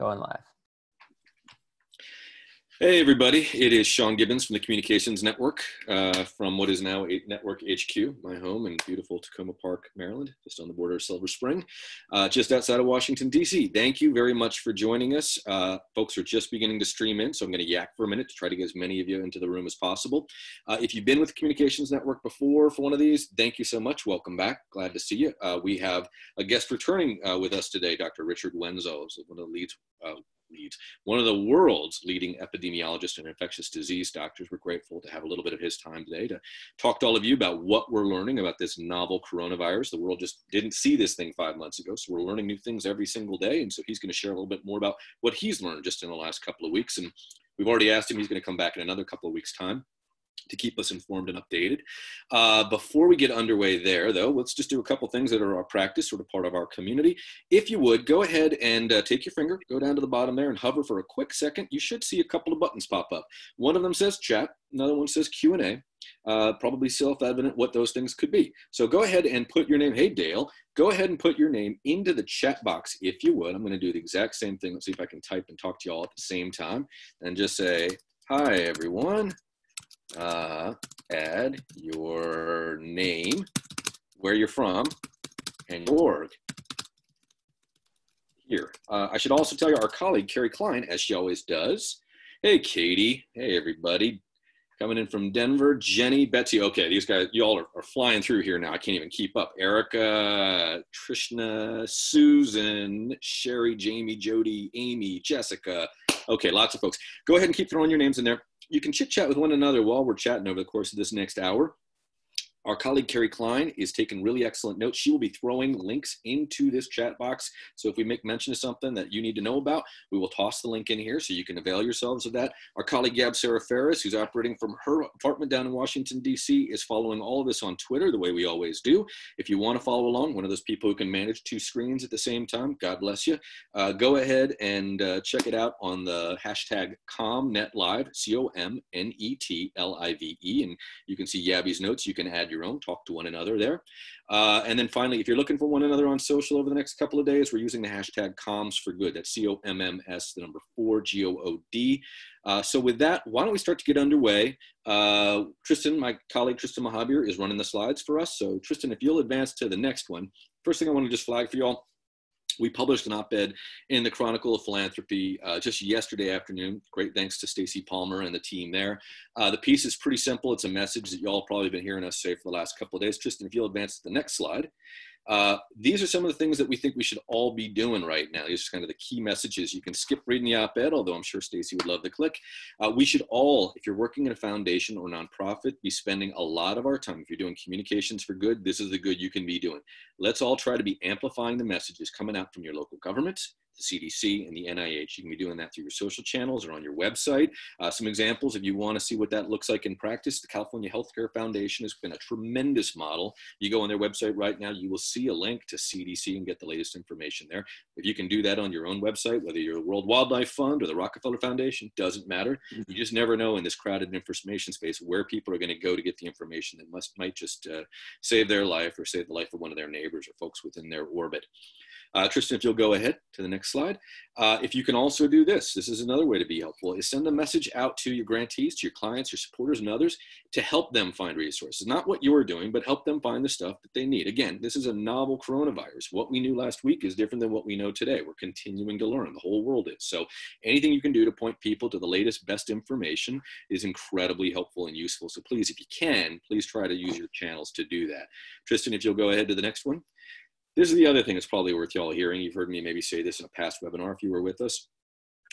Going live. Hey, everybody. It is Sean Gibbons from the Communications Network uh, from what is now Network HQ, my home in beautiful Takoma Park, Maryland, just on the border of Silver Spring, uh, just outside of Washington, D.C. Thank you very much for joining us. Uh, folks are just beginning to stream in, so I'm going to yak for a minute to try to get as many of you into the room as possible. Uh, if you've been with the Communications Network before for one of these, thank you so much. Welcome back. Glad to see you. Uh, we have a guest returning uh, with us today, Dr. Richard Wenzel, one of the leads leads, one of the world's leading epidemiologists and infectious disease doctors. We're grateful to have a little bit of his time today to talk to all of you about what we're learning about this novel coronavirus. The world just didn't see this thing five months ago, so we're learning new things every single day. And so he's going to share a little bit more about what he's learned just in the last couple of weeks. And we've already asked him, he's going to come back in another couple of weeks' time to keep us informed and updated. Uh, before we get underway there, though, let's just do a couple things that are our practice, sort of part of our community. If you would, go ahead and uh, take your finger, go down to the bottom there and hover for a quick second. You should see a couple of buttons pop up. One of them says chat, another one says Q&A. Uh, probably self-evident what those things could be. So go ahead and put your name. Hey, Dale, go ahead and put your name into the chat box if you would. I'm going to do the exact same thing. Let's see if I can type and talk to you all at the same time and just say, hi, everyone uh, add your name, where you're from, and org here. Uh, I should also tell you our colleague, Carrie Klein, as she always does. Hey, Katie. Hey, everybody. Coming in from Denver, Jenny, Betsy. Okay, these guys, y'all are, are flying through here now. I can't even keep up. Erica, Trishna, Susan, Sherry, Jamie, Jody, Amy, Jessica. Okay, lots of folks. Go ahead and keep throwing your names in there you can chit chat with one another while we're chatting over the course of this next hour. Our colleague Carrie Klein is taking really excellent notes. She will be throwing links into this chat box. So if we make mention of something that you need to know about, we will toss the link in here so you can avail yourselves of that. Our colleague Gab Sarah Ferris, who's operating from her apartment down in Washington, D.C., is following all of this on Twitter the way we always do. If you want to follow along, one of those people who can manage two screens at the same time, God bless you. Uh, go ahead and uh, check it out on the hashtag ComNetLive, C O M N E T L I V E. And you can see Yabby's notes. You can add your own, talk to one another there. Uh, and then finally, if you're looking for one another on social over the next couple of days, we're using the hashtag comms for good. That's C O M M S, the number four, G O O D. Uh, so with that, why don't we start to get underway? Uh, Tristan, my colleague Tristan Mahabir, is running the slides for us. So Tristan, if you'll advance to the next one. First thing I want to just flag for y'all, we published an op-ed in the Chronicle of Philanthropy uh, just yesterday afternoon. Great thanks to Stacy Palmer and the team there. Uh, the piece is pretty simple. It's a message that y'all probably been hearing us say for the last couple of days. Tristan, if you'll advance to the next slide. Uh, these are some of the things that we think we should all be doing right now. These are kind of the key messages. You can skip reading the op-ed, although I'm sure Stacy would love the click. Uh, we should all, if you're working in a foundation or nonprofit, be spending a lot of our time. If you're doing communications for good, this is the good you can be doing. Let's all try to be amplifying the messages coming out from your local governments, the CDC and the NIH. You can be doing that through your social channels or on your website. Uh, some examples, if you want to see what that looks like in practice, the California Healthcare Foundation has been a tremendous model. You go on their website right now, you will see a link to CDC and get the latest information there. If you can do that on your own website, whether you're the World Wildlife Fund or the Rockefeller Foundation, doesn't matter. You just never know in this crowded information space where people are going to go to get the information that must might just uh, save their life or save the life of one of their neighbors or folks within their orbit. Uh, Tristan, if you'll go ahead to the next slide. Uh, if you can also do this, this is another way to be helpful, is send a message out to your grantees, to your clients, your supporters, and others to help them find resources. Not what you're doing, but help them find the stuff that they need. Again, this is a novel coronavirus. What we knew last week is different than what we know today. We're continuing to learn. The whole world is. So anything you can do to point people to the latest, best information is incredibly helpful and useful. So please, if you can, please try to use your channels to do that. Tristan, if you'll go ahead to the next one. This is the other thing that's probably worth y'all hearing. You've heard me maybe say this in a past webinar if you were with us.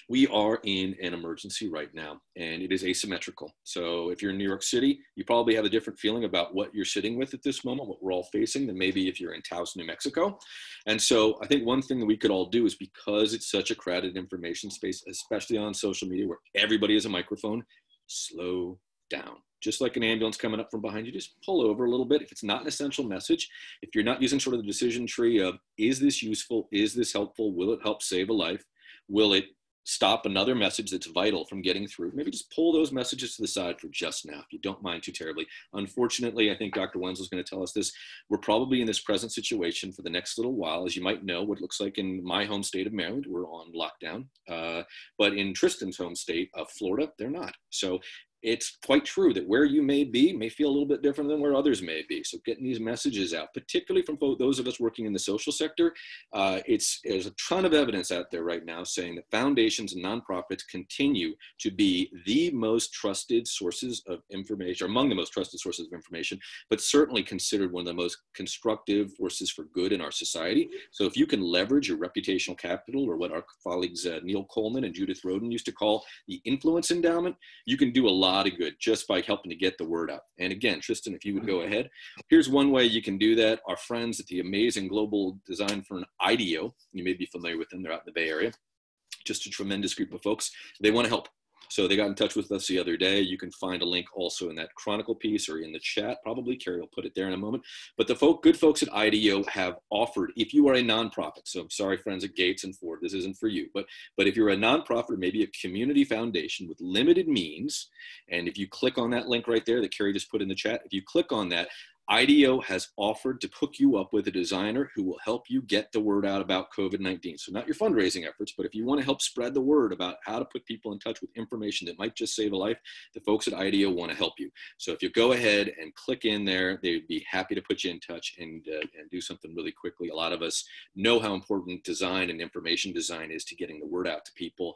We are in an emergency right now, and it is asymmetrical. So, if you're in New York City, you probably have a different feeling about what you're sitting with at this moment, what we're all facing, than maybe if you're in Taos, New Mexico. And so, I think one thing that we could all do is because it's such a crowded information space, especially on social media where everybody has a microphone, slow down just like an ambulance coming up from behind you, just pull over a little bit. If it's not an essential message, if you're not using sort of the decision tree of, is this useful? Is this helpful? Will it help save a life? Will it stop another message that's vital from getting through, maybe just pull those messages to the side for just now, if you don't mind too terribly. Unfortunately, I think Dr. Wenzel is going to tell us this. We're probably in this present situation for the next little while. As you might know, what it looks like in my home state of Maryland, we're on lockdown. Uh, but in Tristan's home state of Florida, they're not. So it's quite true that where you may be may feel a little bit different than where others may be. So getting these messages out, particularly from those of us working in the social sector, uh, it's there's a ton of evidence out there right now saying that foundations and nonprofits continue to be the most trusted sources of information, or among the most trusted sources of information, but certainly considered one of the most constructive forces for good in our society. So if you can leverage your reputational capital, or what our colleagues uh, Neil Coleman and Judith Rodin used to call the influence endowment, you can do a lot lot of good just by helping to get the word out. And again, Tristan, if you would go mm-hmm. ahead, here's one way you can do that. Our friends at the amazing global design firm IDEO, you may be familiar with them, they're out in the Bay Area. Just a tremendous group of folks. They want to help. So they got in touch with us the other day. You can find a link also in that Chronicle piece or in the chat. Probably Carrie will put it there in a moment. But the folk, good folks at IDEO have offered, if you are a nonprofit, so I'm sorry, friends at Gates and Ford, this isn't for you, but but if you're a nonprofit or maybe a community foundation with limited means, and if you click on that link right there that Carrie just put in the chat, if you click on that, IDEO has offered to hook you up with a designer who will help you get the word out about COVID 19. So, not your fundraising efforts, but if you want to help spread the word about how to put people in touch with information that might just save a life, the folks at IDEO want to help you. So, if you go ahead and click in there, they'd be happy to put you in touch and, uh, and do something really quickly. A lot of us know how important design and information design is to getting the word out to people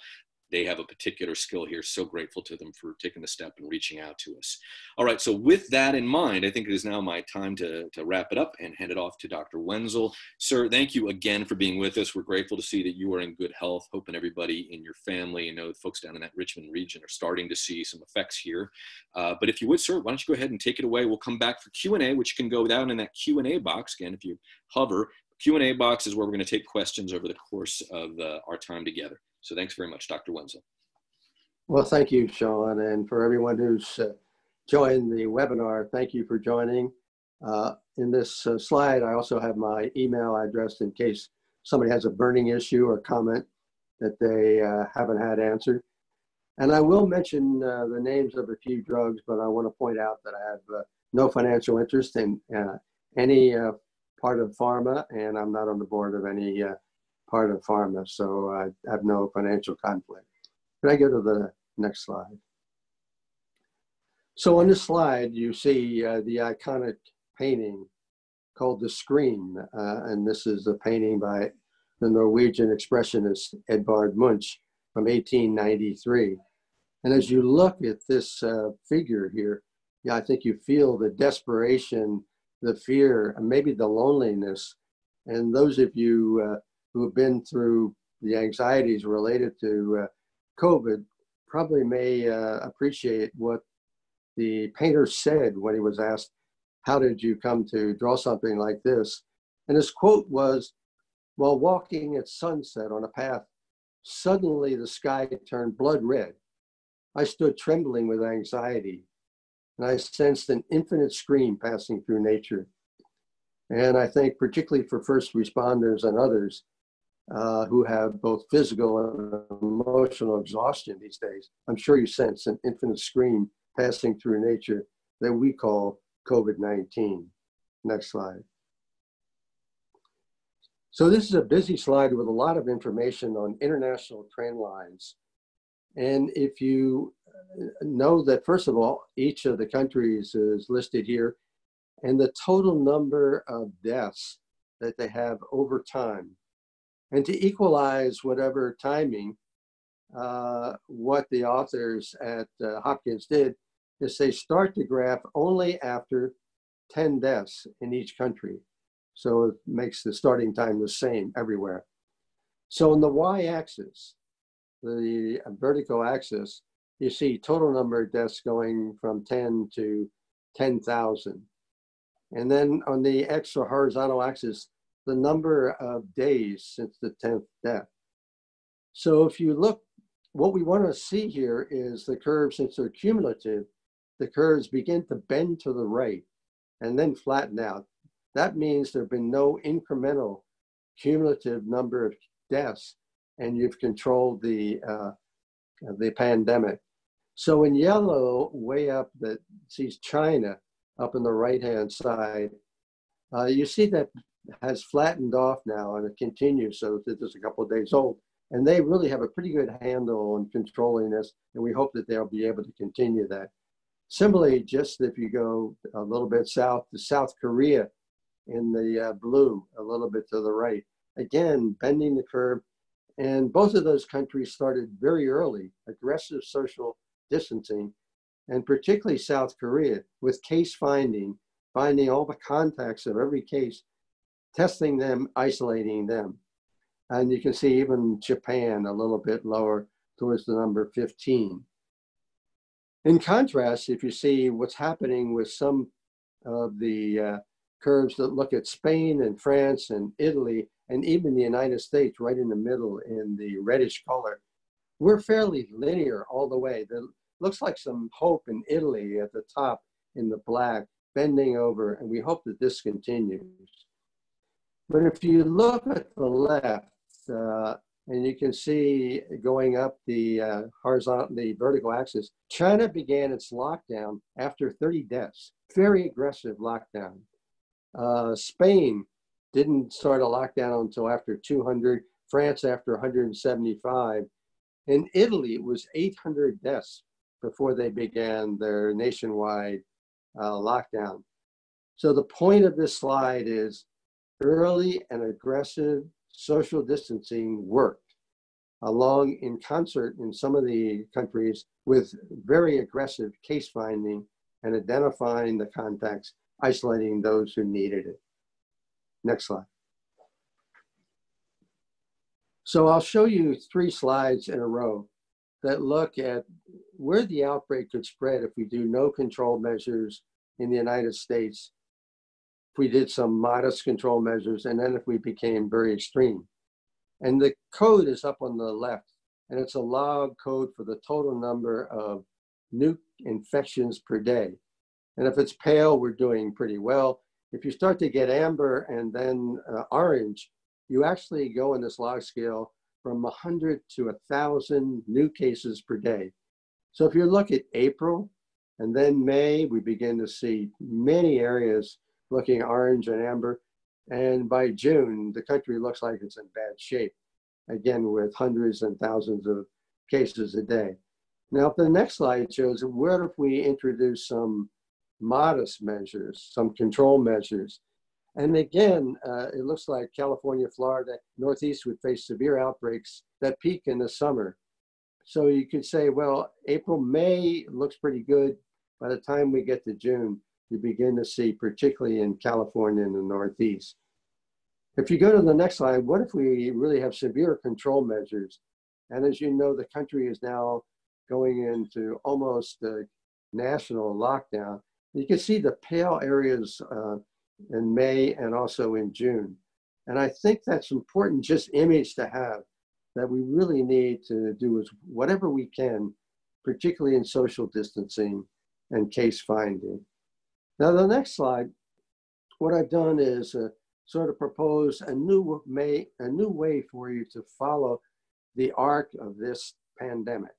they have a particular skill here. So grateful to them for taking the step and reaching out to us. All right, so with that in mind, I think it is now my time to, to wrap it up and hand it off to Dr. Wenzel. Sir, thank you again for being with us. We're grateful to see that you are in good health. Hoping everybody in your family, you know, folks down in that Richmond region are starting to see some effects here. Uh, but if you would, sir, why don't you go ahead and take it away? We'll come back for Q&A, which can go down in that Q&A box. Again, if you hover, Q&A box is where we're going to take questions over the course of uh, our time together. So thanks very much, Dr. Wenzel. Well, thank you, Sean. And for everyone who's uh, joined the webinar, thank you for joining. Uh, in this uh, slide, I also have my email address in case somebody has a burning issue or comment that they uh, haven't had answered. And I will mention uh, the names of a few drugs, but I want to point out that I have uh, no financial interest in any part of pharma, and I'm not on the board of any part of pharma, so I have no financial conflict. Can I go to the next slide? So on this slide, you see uh, the iconic painting called The Scream, uh, and this is a painting by the Norwegian expressionist Edvard Munch from 1893. And as you look at this uh, figure here, yeah, I think you feel the desperation, the fear, and maybe the loneliness. And those of you uh, who have been through the anxieties related to uh, COVID probably may uh, appreciate what the painter said when he was asked, How did you come to draw something like this? And his quote was, While walking at sunset on a path, suddenly the sky turned blood red. I stood trembling with anxiety, and I sensed an infinite scream passing through nature. And I think, particularly for first responders and others, uh, who have both physical and emotional exhaustion these days. I'm sure you sense an infinite scream passing through nature that we call COVID 19. Next slide. So, this is a busy slide with a lot of information on international trend lines. And if you know that, first of all, each of the countries is listed here, and the total number of deaths that they have over time and to equalize whatever timing, uh, what the authors at uh, Hopkins did is they start the graph only after 10 deaths in each country. So it makes the starting time the same everywhere. So on the y-axis, the vertical axis, you see total number of deaths going from 10 to 10,000. And then on the x or horizontal axis, the number of days since the 10th death. So if you look, what we want to see here is the curve, since they're cumulative, the curves begin to bend to the right and then flatten out. That means there have been no incremental cumulative number of deaths and you've controlled the, uh, the pandemic. So in yellow, way up that sees China up in the right-hand side, uh, you see that has flattened off now and it continues. So this is a couple of days old. And they really have a pretty good handle on controlling this. And we hope that they'll be able to continue that. Similarly, just if you go a little bit south to South Korea in the uh, blue, a little bit to the right, again, bending the curve. And both of those countries started very early, aggressive social distancing, and particularly South Korea with case finding, finding all the contacts of every case, testing them, isolating them. And you can see even Japan a little bit lower towards the number 15. In contrast, if you see what's happening with some of the uh, curves that look at Spain and France and Italy and even the United States right in the middle in the reddish color, we're fairly linear all the way. There looks like some hope in Italy at the top in the black, bending over, and we hope that this continues. But if you look at the left, uh, and you can see going up the uh, horizontal, the vertical axis, China began its lockdown after 30 deaths. Very aggressive lockdown. Uh, Spain didn't start a lockdown until after 200. France after 175. In Italy, it was 800 deaths before they began their nationwide uh, lockdown. So the point of this slide is early and aggressive social distancing worked along in concert in some of the countries with very aggressive case finding and identifying the contacts, isolating those who needed it. Next slide. So I'll show you three slides in a row that look at where the outbreak could spread if we do no control measures in the United States if we did some modest control measures, and then if we became very extreme. And the code is up on the left, and it's a log code for the total number of new infections per day. And if it's pale, we're doing pretty well. If you start to get amber and then uh, orange, you actually go in this log scale from 100 to 1,000 new cases per day. So if you look at April and then May, we begin to see many areas looking orange and amber. And by June, the country looks like it's in bad shape, again, with hundreds and thousands of cases a day. Now, the next slide shows what if we introduce some modest measures, some control measures. And again, uh, it looks like California, Florida, Northeast would face severe outbreaks that peak in the summer. So you could say, well, April, May looks pretty good. By the time we get to June, you begin to see, particularly in California and the Northeast. If you go to the next slide, what if we really have severe control measures? And as you know, the country is now going into almost a national lockdown. You can see the pale areas uh, in May and also in June. And I think that's important just image to have that we really need to do is whatever we can, particularly in social distancing and case finding. Now, the next slide, what I've done is uh, sort of propose a new, may, a new way for you to follow the arc of this pandemic.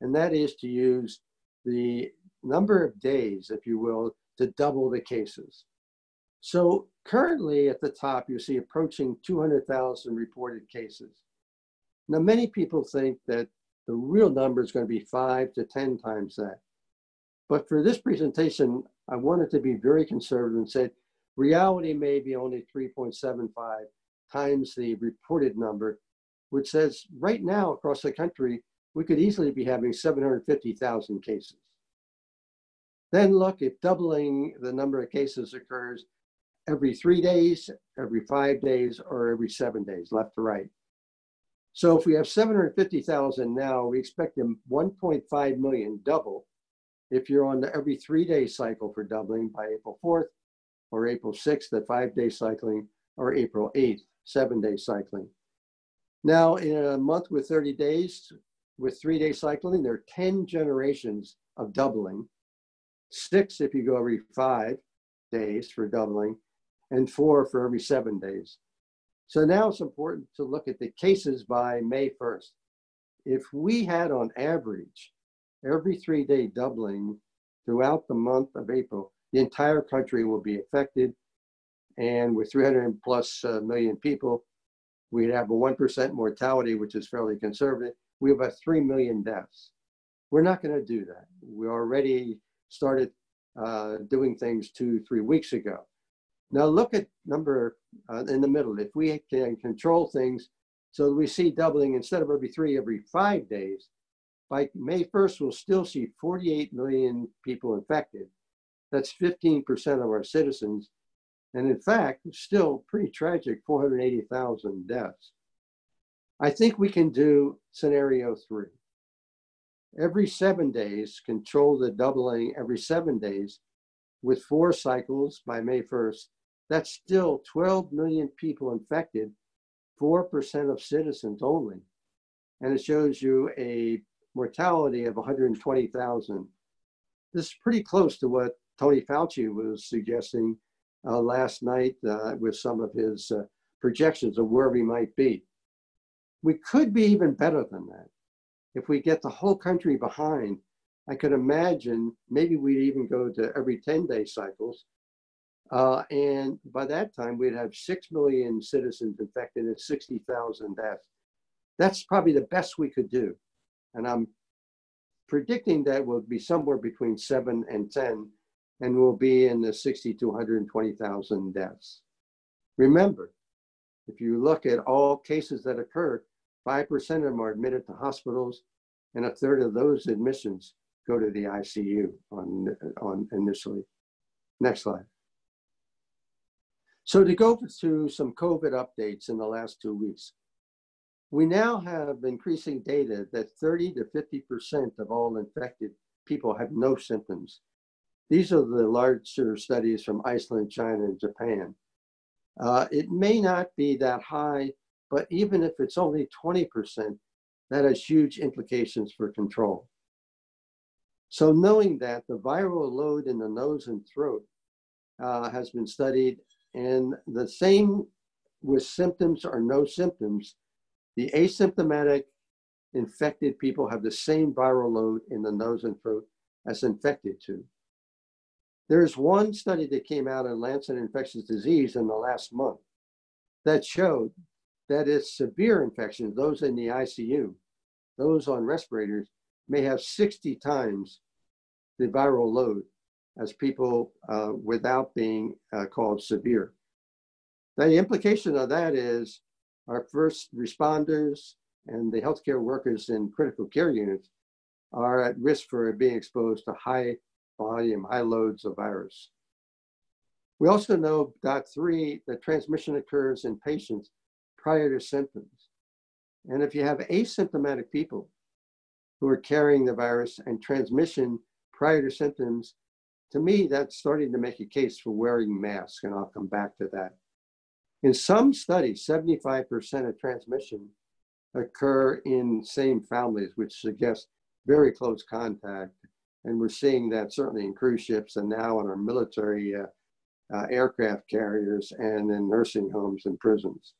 And that is to use the number of days, if you will, to double the cases. So currently at the top, you see approaching 200,000 reported cases. Now, many people think that the real number is going to be five to 10 times that. But for this presentation, I wanted to be very conservative and said reality may be only 3.75 times the reported number, which says right now across the country, we could easily be having 750,000 cases. Then look, if doubling the number of cases occurs every three days, every five days, or every seven days, left to right. So if we have 750,000 now, we expect them 1.5 million double if you're on the every three day cycle for doubling by April 4th, or April 6th, the five day cycling, or April 8th, seven day cycling. Now, in a month with 30 days, with three day cycling, there are 10 generations of doubling, six if you go every five days for doubling, and four for every seven days. So now it's important to look at the cases by May 1st. If we had on average every three day doubling throughout the month of April, the entire country will be affected. And with 300 plus uh, million people, we'd have a 1% mortality, which is fairly conservative. We have about 3 million deaths. We're not going to do that. We already started uh, doing things two, three weeks ago. Now look at number uh, in the middle. If we can control things so we see doubling instead of every three, every five days, by May 1st, we'll still see 48 million people infected. That's 15% of our citizens. And in fact, still pretty tragic 480,000 deaths. I think we can do scenario three. Every seven days, control the doubling every seven days with four cycles by May 1st. That's still 12 million people infected, 4% of citizens only. And it shows you a mortality of 120,000. This is pretty close to what Tony Fauci was suggesting uh, last night uh, with some of his uh, projections of where we might be. We could be even better than that. If we get the whole country behind, I could imagine maybe we'd even go to every 10 day cycles. Uh, and by that time, we'd have 6 million citizens infected and 60,000 deaths. That's probably the best we could do. And I'm predicting that will be somewhere between 7 and 10 and will be in the 60 to 120,000 deaths. Remember, if you look at all cases that occur, 5% of them are admitted to hospitals, and a third of those admissions go to the ICU on, on initially. Next slide. So to go through some COVID updates in the last two weeks, we now have increasing data that 30 to 50% of all infected people have no symptoms. These are the larger studies from Iceland, China, and Japan. Uh, it may not be that high, but even if it's only 20%, that has huge implications for control. So knowing that the viral load in the nose and throat uh, has been studied and the same with symptoms or no symptoms, the asymptomatic infected people have the same viral load in the nose and throat as infected too. There's one study that came out in Lancet Infectious Disease in the last month that showed that it's severe infections, those in the ICU, those on respirators, may have 60 times the viral load as people uh, without being uh, called severe. The implication of that is our first responders and the healthcare workers in critical care units are at risk for being exposed to high volume, high loads of virus. We also know, dot three, that transmission occurs in patients prior to symptoms. And if you have asymptomatic people who are carrying the virus and transmission prior to symptoms, to me, that's starting to make a case for wearing masks, and I'll come back to that. In some studies, 75% of transmission occur in same families, which suggests very close contact. And we're seeing that certainly in cruise ships and now on our military uh, uh, aircraft carriers and in nursing homes and prisons.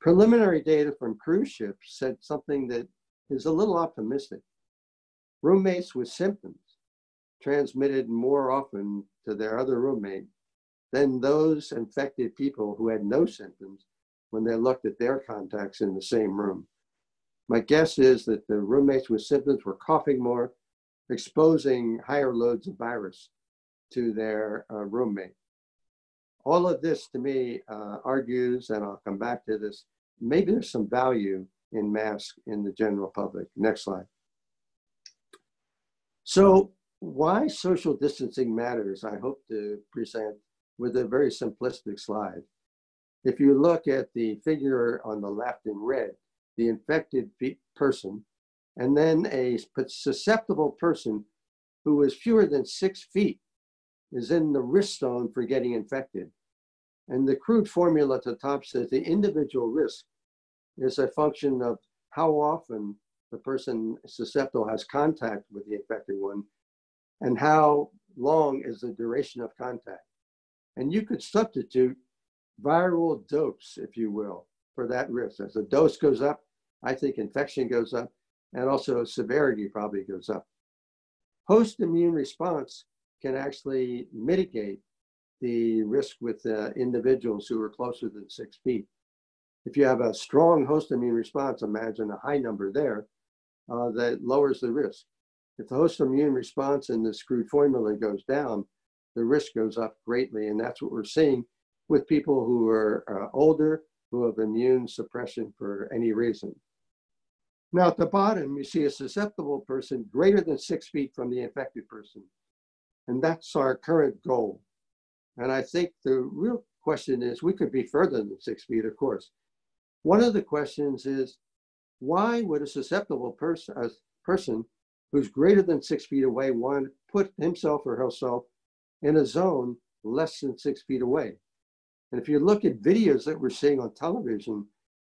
Preliminary data from cruise ships said something that is a little optimistic. Roommates with symptoms transmitted more often to their other roommate than those infected people who had no symptoms when they looked at their contacts in the same room. My guess is that the roommates with symptoms were coughing more, exposing higher loads of virus to their uh, roommate all of this to me uh, argues, and I'll come back to this, maybe there's some value in masks in the general public. Next slide. So why social distancing matters, I hope to present with a very simplistic slide. If you look at the figure on the left in red, the infected person, and then a susceptible person who is fewer than six feet is in the risk zone for getting infected. And the crude formula at the top says the individual risk is a function of how often the person susceptible has contact with the infected one and how long is the duration of contact. And you could substitute viral dose, if you will, for that risk. As the dose goes up, I think infection goes up and also severity probably goes up. Host immune response can actually mitigate the risk with uh, individuals who are closer than six feet. If you have a strong host immune response, imagine a high number there, uh, that lowers the risk. If the host immune response in the screwed formula goes down, the risk goes up greatly. And that's what we're seeing with people who are uh, older, who have immune suppression for any reason. Now at the bottom, you see a susceptible person greater than six feet from the infected person. And that's our current goal. And I think the real question is, we could be further than six feet, of course. One of the questions is, why would a susceptible person, a person who's greater than six feet away want to put himself or herself in a zone less than six feet away? And if you look at videos that we're seeing on television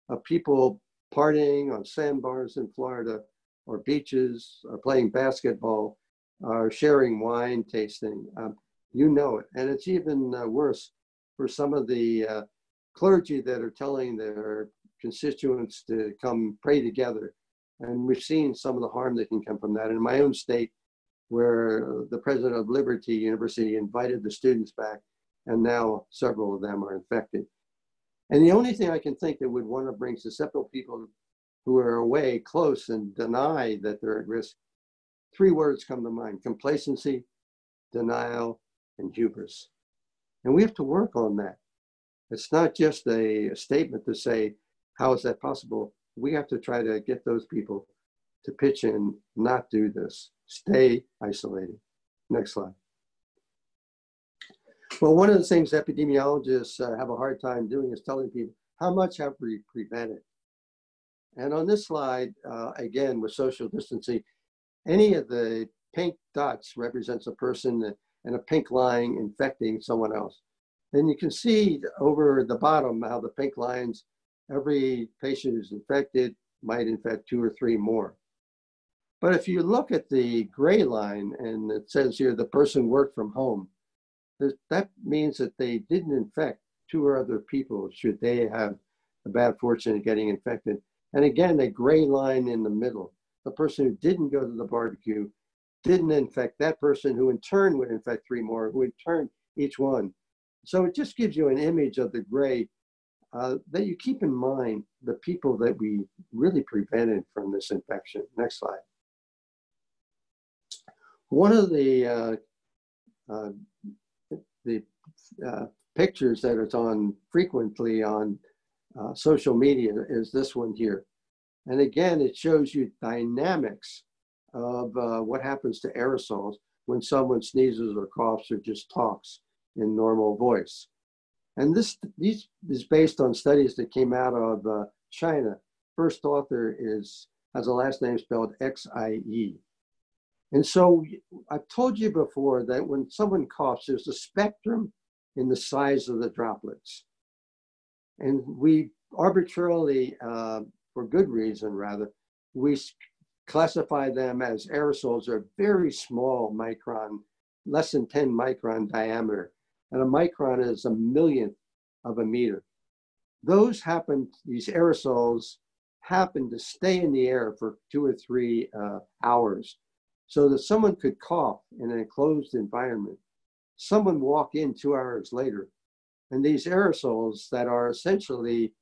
of people partying on sandbars in Florida or beaches or playing basketball or sharing wine tasting, um, you know it. And it's even uh, worse for some of the uh, clergy that are telling their constituents to come pray together. And we've seen some of the harm that can come from that. In my own state, where the president of Liberty University invited the students back, and now several of them are infected. And the only thing I can think that would want to bring susceptible people who are away close and deny that they're at risk, three words come to mind complacency, denial, and hubris. And we have to work on that. It's not just a, a statement to say, how is that possible? We have to try to get those people to pitch in, not do this, stay isolated. Next slide. Well, one of the things epidemiologists uh, have a hard time doing is telling people how much have we prevented. And on this slide, uh, again, with social distancing, any of the pink dots represents a person and a pink line infecting someone else. Then you can see over the bottom how the pink lines, every patient who's infected might infect two or three more. But if you look at the gray line and it says here the person worked from home, that means that they didn't infect two or other people should they have the bad fortune of getting infected. And again, a gray line in the middle. The person who didn't go to the barbecue didn't infect that person, who in turn would infect three more, who in turn each one. So it just gives you an image of the gray uh, that you keep in mind the people that we really prevented from this infection. Next slide. One of the uh, uh, the uh, pictures that is on frequently on uh, social media is this one here. And again, it shows you dynamics of what happens to aerosols when someone sneezes or coughs or just talks in normal voice. And this these is based on studies that came out of uh, China. First author is has a last name spelled X-I-E. And so I've told you before that when someone coughs, there's a spectrum in the size of the droplets. And we arbitrarily, uh, for good reason rather, we classify them as aerosols are very small micron, less than 10 micron diameter. And a micron is a millionth of a meter. Those happen, these aerosols happen to stay in the air for two or three uh, hours so that someone could cough in an enclosed environment. Someone walk in two hours later, and these aerosols that are essentially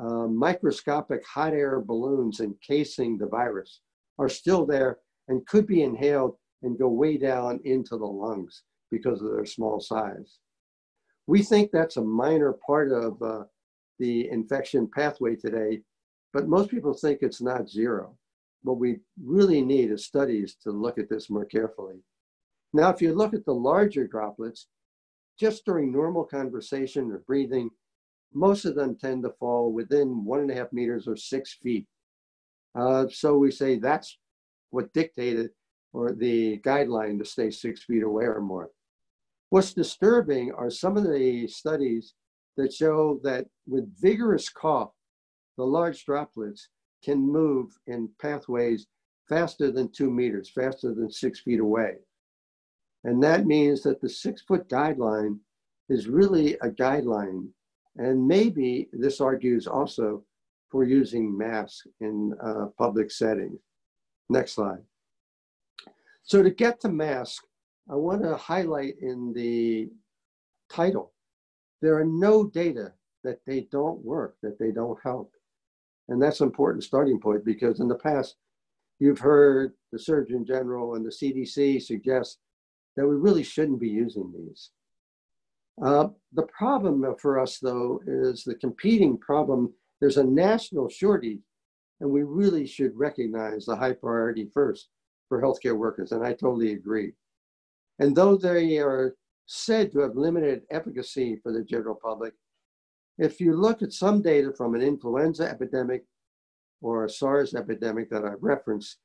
uh, microscopic hot air balloons encasing the virus are still there and could be inhaled and go way down into the lungs because of their small size. We think that's a minor part of uh, the infection pathway today, but most people think it's not zero what we really need is studies to look at this more carefully. Now, if you look at the larger droplets, just during normal conversation or breathing, most of them tend to fall within one and a half meters or six feet. Uh, so we say that's what dictated or the guideline to stay six feet away or more. What's disturbing are some of the studies that show that with vigorous cough, the large droplets can move in pathways faster than two meters, faster than six feet away. And that means that the six foot guideline is really a guideline And maybe this argues also for using masks in uh, public settings. Next slide. So to get to mask, I want to highlight in the title, there are no data that they don't work, that they don't help. And that's an important starting point because in the past, you've heard the Surgeon General and the CDC suggest that we really shouldn't be using these. Uh, the problem for us, though, is the competing problem. There's a national shortage, and we really should recognize the high priority first for healthcare workers, and I totally agree. And though they are said to have limited efficacy for the general public, if you look at some data from an influenza epidemic or a SARS epidemic that I've referenced,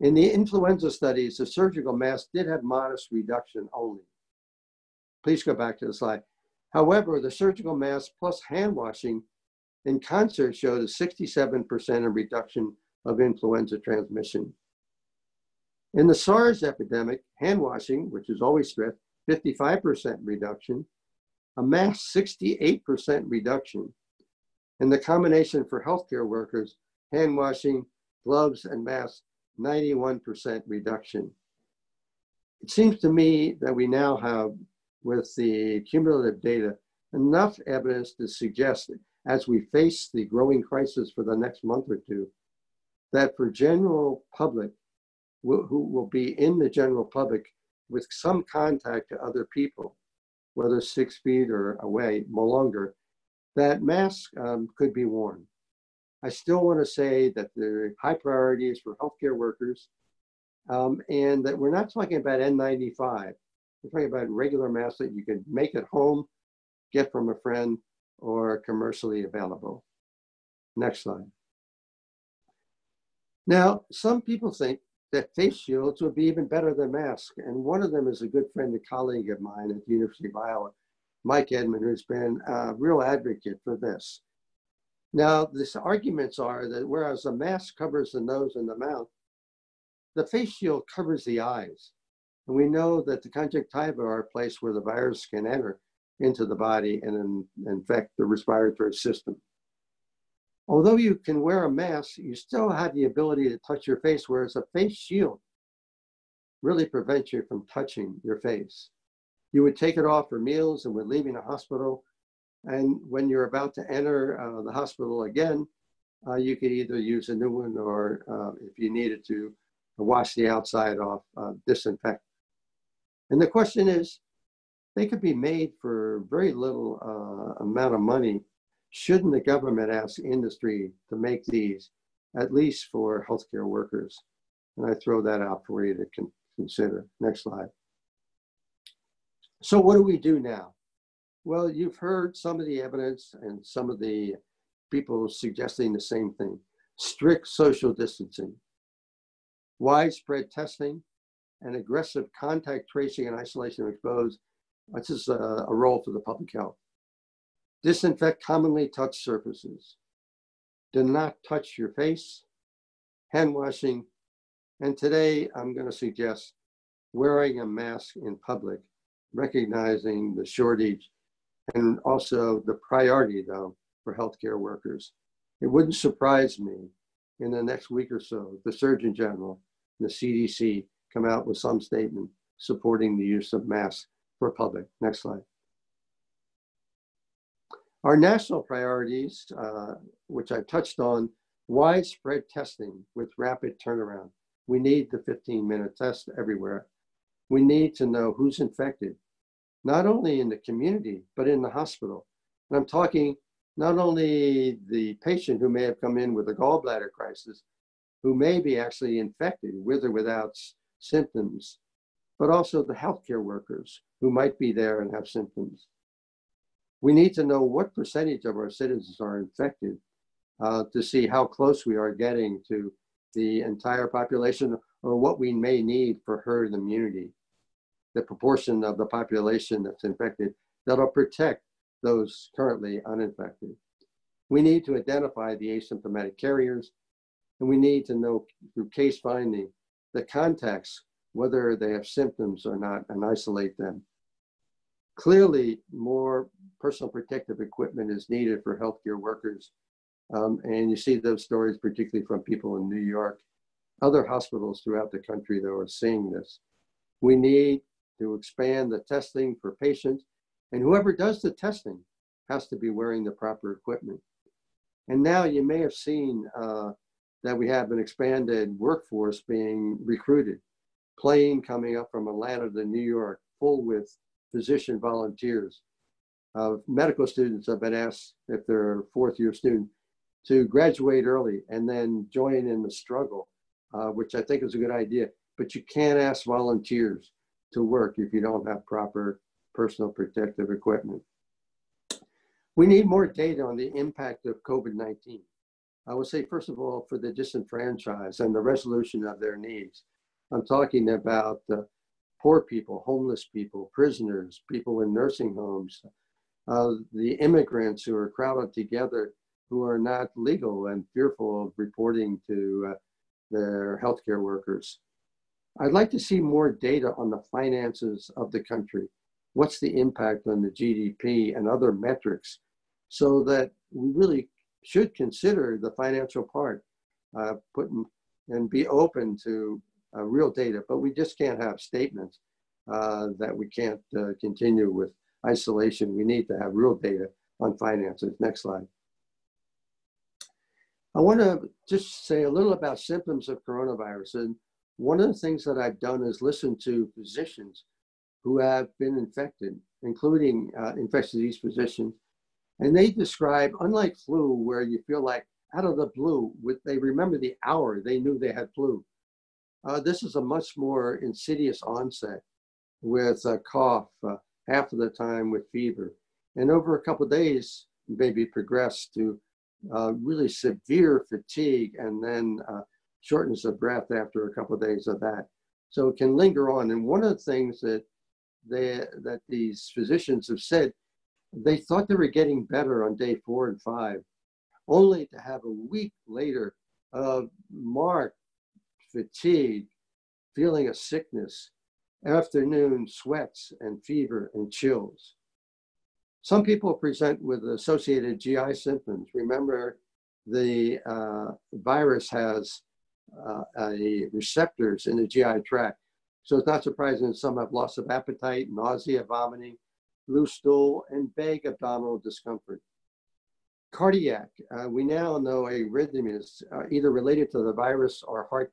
in the influenza studies, the surgical mask did have modest reduction only. Please go back to the slide. However, the surgical mask plus hand washing in concert showed a 67% reduction of influenza transmission. In the SARS epidemic, hand washing, which is always strict, 55% reduction, a mass 68% reduction. And the combination for healthcare workers, hand washing, gloves, and masks, 91% reduction. It seems to me that we now have, with the cumulative data, enough evidence to suggest as we face the growing crisis for the next month or two, that for general public, who will be in the general public with some contact to other people, whether six feet or away, no longer, that mask um, could be worn. I still want to say that the high priority is for healthcare workers um, and that we're not talking about N95. We're talking about regular masks that you can make at home, get from a friend, or commercially available. Next slide. Now, some people think that face shields would be even better than masks. And one of them is a good friend and colleague of mine at the University of Iowa, Mike Edmond, who's been a real advocate for this. Now, these arguments are that whereas a mask covers the nose and the mouth, the face shield covers the eyes. And we know that the conjunctiva are a place where the virus can enter into the body and in, infect the respiratory system. Although you can wear a mask, you still have the ability to touch your face, whereas a face shield really prevents you from touching your face. You would take it off for meals and when leaving a hospital. And when you're about to enter uh, the hospital again, uh, you could either use a new one or uh, if you needed to, wash the outside off, uh, disinfect. And the question is, they could be made for very little uh, amount of money shouldn't the government ask industry to make these at least for healthcare workers? And I throw that out for you to con consider. Next slide. So what do we do now? Well, you've heard some of the evidence and some of the people suggesting the same thing. Strict social distancing, widespread testing, and aggressive contact tracing and isolation of exposed. This is a, a role for the public health. Disinfect commonly touched surfaces. Do not touch your face, hand washing, and today I'm going to suggest wearing a mask in public, recognizing the shortage and also the priority, though, for healthcare workers. It wouldn't surprise me in the next week or so, the Surgeon General and the CDC come out with some statement supporting the use of masks for public. Next slide. Our national priorities, uh, which I've touched on, widespread testing with rapid turnaround. We need the 15 minute test everywhere. We need to know who's infected, not only in the community, but in the hospital. And I'm talking not only the patient who may have come in with a gallbladder crisis, who may be actually infected with or without symptoms, but also the healthcare workers who might be there and have symptoms we need to know what percentage of our citizens are infected uh, to see how close we are getting to the entire population or what we may need for herd immunity, the proportion of the population that's infected that'll protect those currently uninfected. We need to identify the asymptomatic carriers, and we need to know through case finding the contacts, whether they have symptoms or not, and isolate them. Clearly, more personal protective equipment is needed for healthcare workers. Um, and you see those stories, particularly from people in New York. Other hospitals throughout the country, though, are seeing this. We need to expand the testing for patients, and whoever does the testing has to be wearing the proper equipment. And now you may have seen uh, that we have an expanded workforce being recruited. Plane coming up from Atlanta to New York, full with physician volunteers. Uh, medical students have been asked, if they're a fourth year student, to graduate early and then join in the struggle, uh, which I think is a good idea. But you can't ask volunteers to work if you don't have proper personal protective equipment. We need more data on the impact of COVID 19. I would say, first of all, for the disenfranchised and the resolution of their needs. I'm talking about uh, poor people, homeless people, prisoners, people in nursing homes, uh, the immigrants who are crowded together who are not legal and fearful of reporting to uh, their healthcare workers. I'd like to see more data on the finances of the country. What's the impact on the GDP and other metrics so that we really should consider the financial part, uh, putting and be open to uh, real data, but we just can't have statements uh, that we can't uh, continue with isolation. We need to have real data on finances. Next slide. I want to just say a little about symptoms of coronavirus. And one of the things that I've done is listen to physicians who have been infected, including uh, infectious disease physicians, and they describe, unlike flu, where you feel like out of the blue, with, they remember the hour they knew they had flu. Uh, this is a much more insidious onset with a cough, uh, half of the time with fever. And over a couple days, maybe progress to uh, really severe fatigue and then uh, shortness of breath after a couple of days of that. So it can linger on. And one of the things that they, that these physicians have said they thought they were getting better on day four and five, only to have a week later of marked fatigue, feeling of sickness, afternoon sweats and fever and chills. Some people present with associated GI symptoms. Remember, the uh, virus has uh, a receptors in the GI tract. So it's not surprising some have loss of appetite, nausea, vomiting, loose stool, and vague abdominal discomfort. Cardiac, uh, we now know arrhythmias are either related to the virus or heart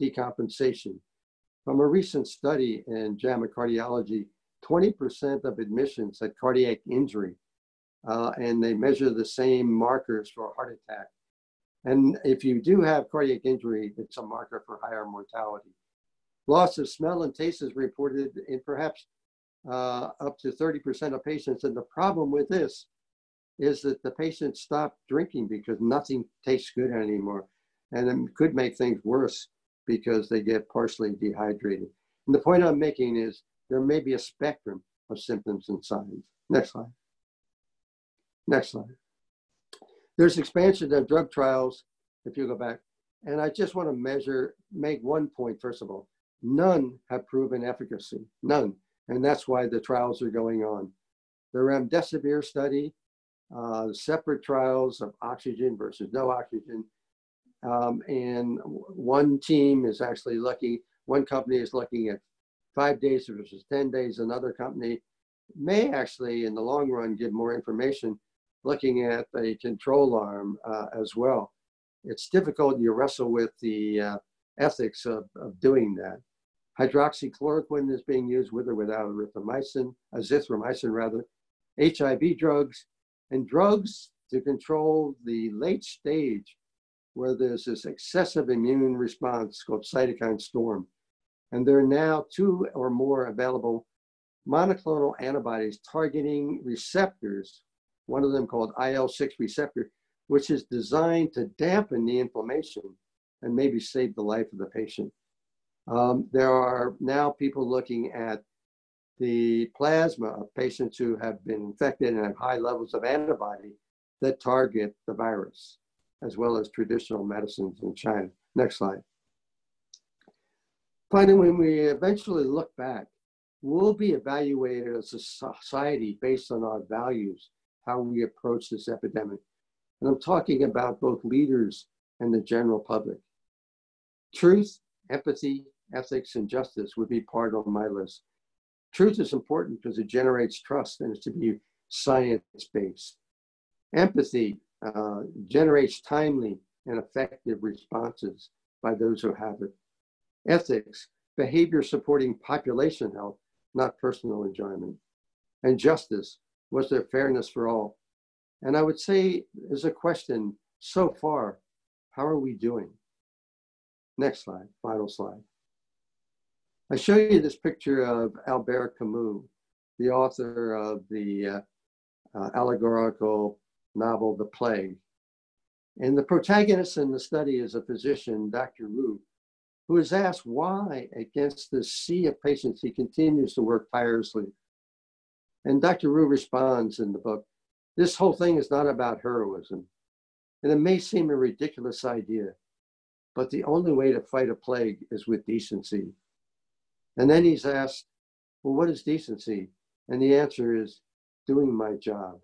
decompensation. From a recent study in JAMA Cardiology, 20% of admissions had cardiac injury, uh, and they measure the same markers for heart attack. And if you do have cardiac injury, it's a marker for higher mortality. Loss of smell and taste is reported in perhaps uh, up to 30% of patients. And the problem with this is that the patients stop drinking because nothing tastes good anymore. And it could make things worse because they get partially dehydrated. And the point I'm making is there may be a spectrum of symptoms and signs. Next slide. Next slide. There's expansion of drug trials, if you go back. And I just want to measure, make one point, first of all. None have proven efficacy, none and that's why the trials are going on. The remdesivir study, uh, separate trials of oxygen versus no oxygen, um, and one team is actually looking, one company is looking at five days versus 10 days. Another company may actually, in the long run, give more information looking at a control arm uh, as well. It's difficult, you wrestle with the uh, ethics of, of doing that. Hydroxychloroquine is being used with or without erythromycin, azithromycin rather, HIV drugs, and drugs to control the late stage where there's this excessive immune response called cytokine storm. And there are now two or more available monoclonal antibodies targeting receptors, one of them called IL-6 receptor, which is designed to dampen the inflammation and maybe save the life of the patient. Um, there are now people looking at the plasma of patients who have been infected and have high levels of antibody that target the virus, as well as traditional medicines in China. Next slide. Finally, when we eventually look back we'll be evaluated as a society based on our values, how we approach this epidemic. And I'm talking about both leaders and the general public. Truth, empathy, ethics, and justice would be part of my list. Truth is important because it generates trust and it's to be science based. Empathy uh, generates timely and effective responses by those who have it. Ethics, behavior supporting population health, not personal enjoyment. And justice, was there fairness for all? And I would say, as a question, so far, how are we doing? Next slide, final slide. I show you this picture of Albert Camus, the author of the uh, uh, allegorical novel, The Plague. And the protagonist in the study is a physician, Dr. Rieux, who is asked why, against the sea of patients, he continues to work tirelessly. And Dr. Rieux responds in the book this whole thing is not about heroism. And it may seem a ridiculous idea, but the only way to fight a plague is with decency. And then he's asked, Well, what is decency? And the answer is doing my job.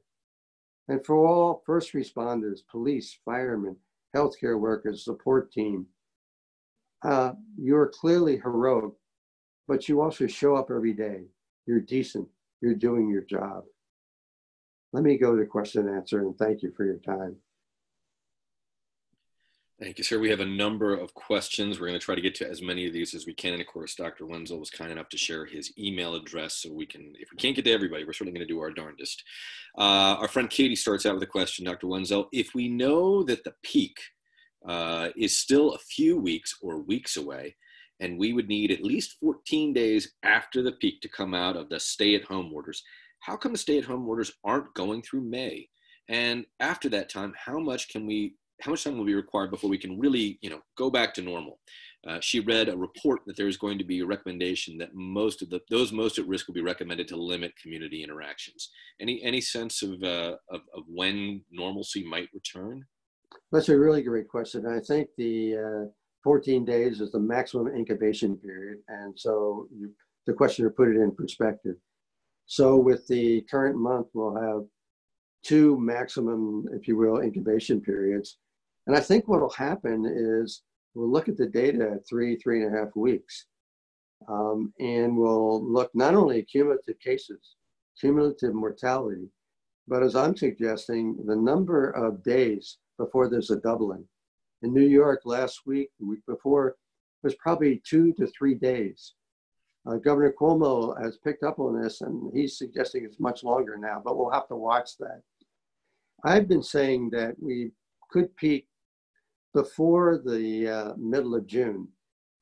And for all first responders, police, firemen, healthcare workers, support team, uh, you're clearly heroic, but you also show up every day. You're decent. You're doing your job. Let me go to question and answer and thank you for your time. Thank you, sir. We have a number of questions. We're going to try to get to as many of these as we can. And of course, Dr. Wenzel was kind enough to share his email address so we can, if we can't get to everybody, we're certainly going to do our darndest. Uh, our friend Katie starts out with a question, Dr. Wenzel. If we know that the peak uh, is still a few weeks or weeks away, and we would need at least 14 days after the peak to come out of the stay at home orders, how come the stay at home orders aren't going through May? And after that time, how much can we how much time will be required before we can really, you know, go back to normal? Uh, she read a report that there is going to be a recommendation that most of the those most at risk will be recommended to limit community interactions. Any any sense of uh, of, of when normalcy might return? That's a really great question. I think the uh, 14 days is the maximum incubation period, and so you, the questioner put it in perspective. So with the current month, we'll have two maximum, if you will, incubation periods and I think what will happen is we'll look at the data at three, three and a half weeks. Um, and we'll look not only at cumulative cases, cumulative mortality, but as I'm suggesting, the number of days before there's a doubling. In New York last week, the week before, was probably two to three days. Uh, Governor Cuomo has picked up on this and he's suggesting it's much longer now, but we'll have to watch that. I've been saying that we could peak before the uh, middle of June.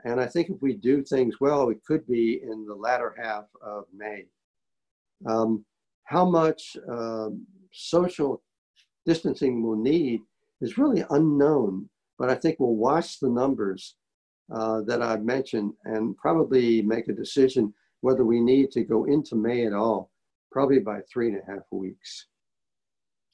And I think if we do things well, it could be in the latter half of May. Um, how much uh, social distancing we'll need is really unknown, but I think we'll watch the numbers uh, that I've mentioned and probably make a decision whether we need to go into May at all, probably by three and a half weeks.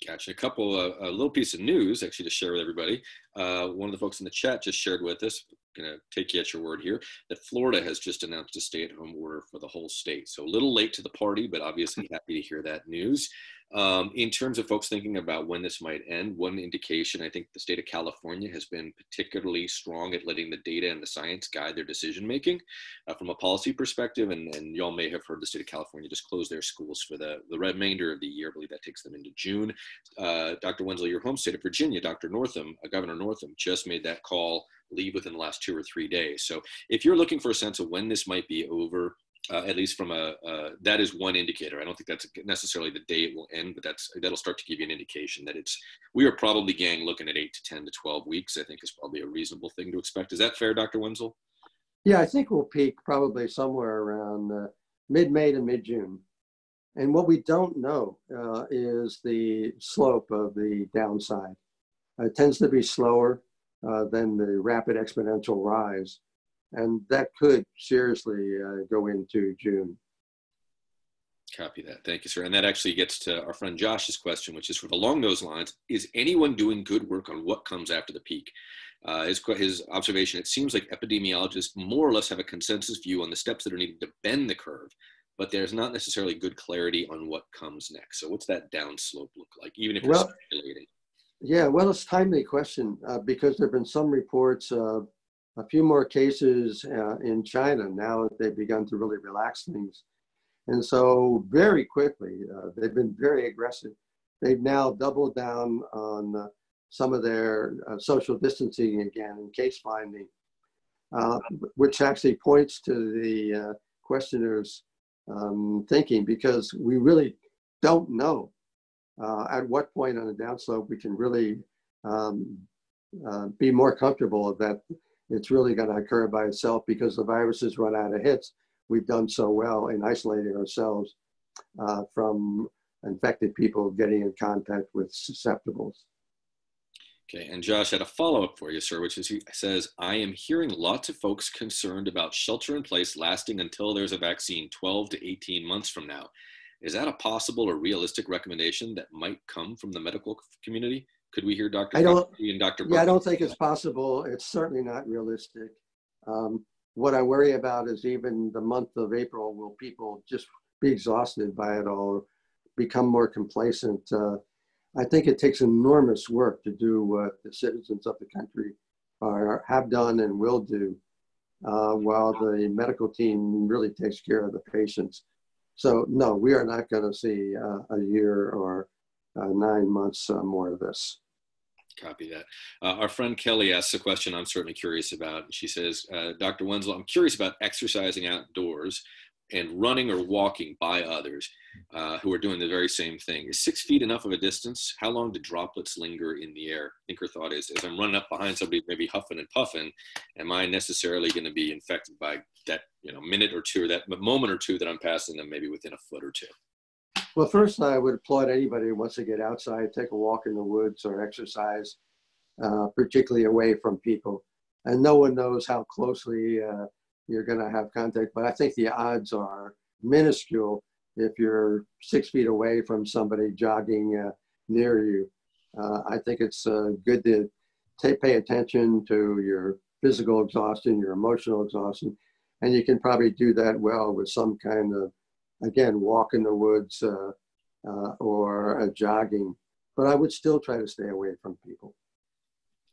Gotcha. A couple, uh, a little piece of news actually to share with everybody. Uh, one of the folks in the chat just shared with us, going to take you at your word here, that Florida has just announced a stay at home order for the whole state. So a little late to the party, but obviously happy to hear that news. Um, in terms of folks thinking about when this might end, one indication I think the state of California has been particularly strong at letting the data and the science guide their decision making uh, from a policy perspective. And, and y'all may have heard the state of California just close their schools for the, the remainder of the year. I believe that takes them into June. Uh, Dr. Wenzel, your home state of Virginia, Dr. Northam, uh, Governor Northam, just made that call leave within the last two or three days. So if you're looking for a sense of when this might be over, uh, at least from a uh, that is one indicator. I don't think that's necessarily the day it will end, but that's that'll start to give you an indication that it's we are probably gang looking at eight to ten to twelve weeks. I think is probably a reasonable thing to expect. Is that fair, Dr. Wenzel? Yeah, I think we'll peak probably somewhere around uh, mid-May to mid-June. And what we don't know uh, is the slope of the downside. it tends to be slower uh, than the rapid exponential rise and that could seriously uh, go into June. Copy that. Thank you, sir. And that actually gets to our friend Josh's question, which is sort of along those lines. Is anyone doing good work on what comes after the peak? Uh, his, his observation, it seems like epidemiologists more or less have a consensus view on the steps that are needed to bend the curve, but there's not necessarily good clarity on what comes next. So what's that downslope look like, even if well, you're speculating? Yeah, well, it's a timely question uh, because there have been some reports, uh, a few more cases uh, in China now that they've begun to really relax things. And so, very quickly, uh, they've been very aggressive. They've now doubled down on uh, some of their uh, social distancing again and case finding, which actually points to the questioner's um, thinking because we really don't know uh, at what point on the downslope we can really um, uh, be more comfortable that it's really going to occur by itself because the viruses run out of hits. We've done so well in isolating ourselves uh, from infected people getting in contact with susceptibles. Okay, and Josh had a follow up for you, sir, which is he says, I am hearing lots of folks concerned about shelter in place lasting until there's a vaccine 12 to 18 months from now. Is that a possible or realistic recommendation that might come from the medical community? Could we hear Dr. I don't, and Dr. Yeah, I don't think it's possible. It's certainly not realistic. Um, what I worry about is even the month of April, will people just be exhausted by it all, become more complacent? Uh, I think it takes enormous work to do what the citizens of the country are, have done and will do, uh, while the medical team really takes care of the patients. So no, we are not going to see uh, a year or nine months uh, more of this. Copy that. Uh, our friend Kelly asks a question I'm certainly curious about. She says, uh, Dr. Wenzel, I'm curious about exercising outdoors and running or walking by others uh, who are doing the very same thing. Is six feet enough of a distance? How long do droplets linger in the air? I think her thought is, as I'm running up behind somebody, maybe huffing and puffing, am I necessarily going to be infected by that, you know, minute or two, or that moment or two that I'm passing them, maybe within a foot or two? Well, first, I would applaud anybody who wants to get outside, take a walk in the woods, or exercise, uh, particularly away from people. And no one knows how closely uh, you're going to have contact. But I think the odds are minuscule if you're six feet away from somebody jogging uh, near you. Uh, I think it's uh, good to take, pay attention to your physical exhaustion, your emotional exhaustion, and you can probably do that well with some kind of, again, walk in the woods uh, uh, or jogging. But I would still try to stay away from people.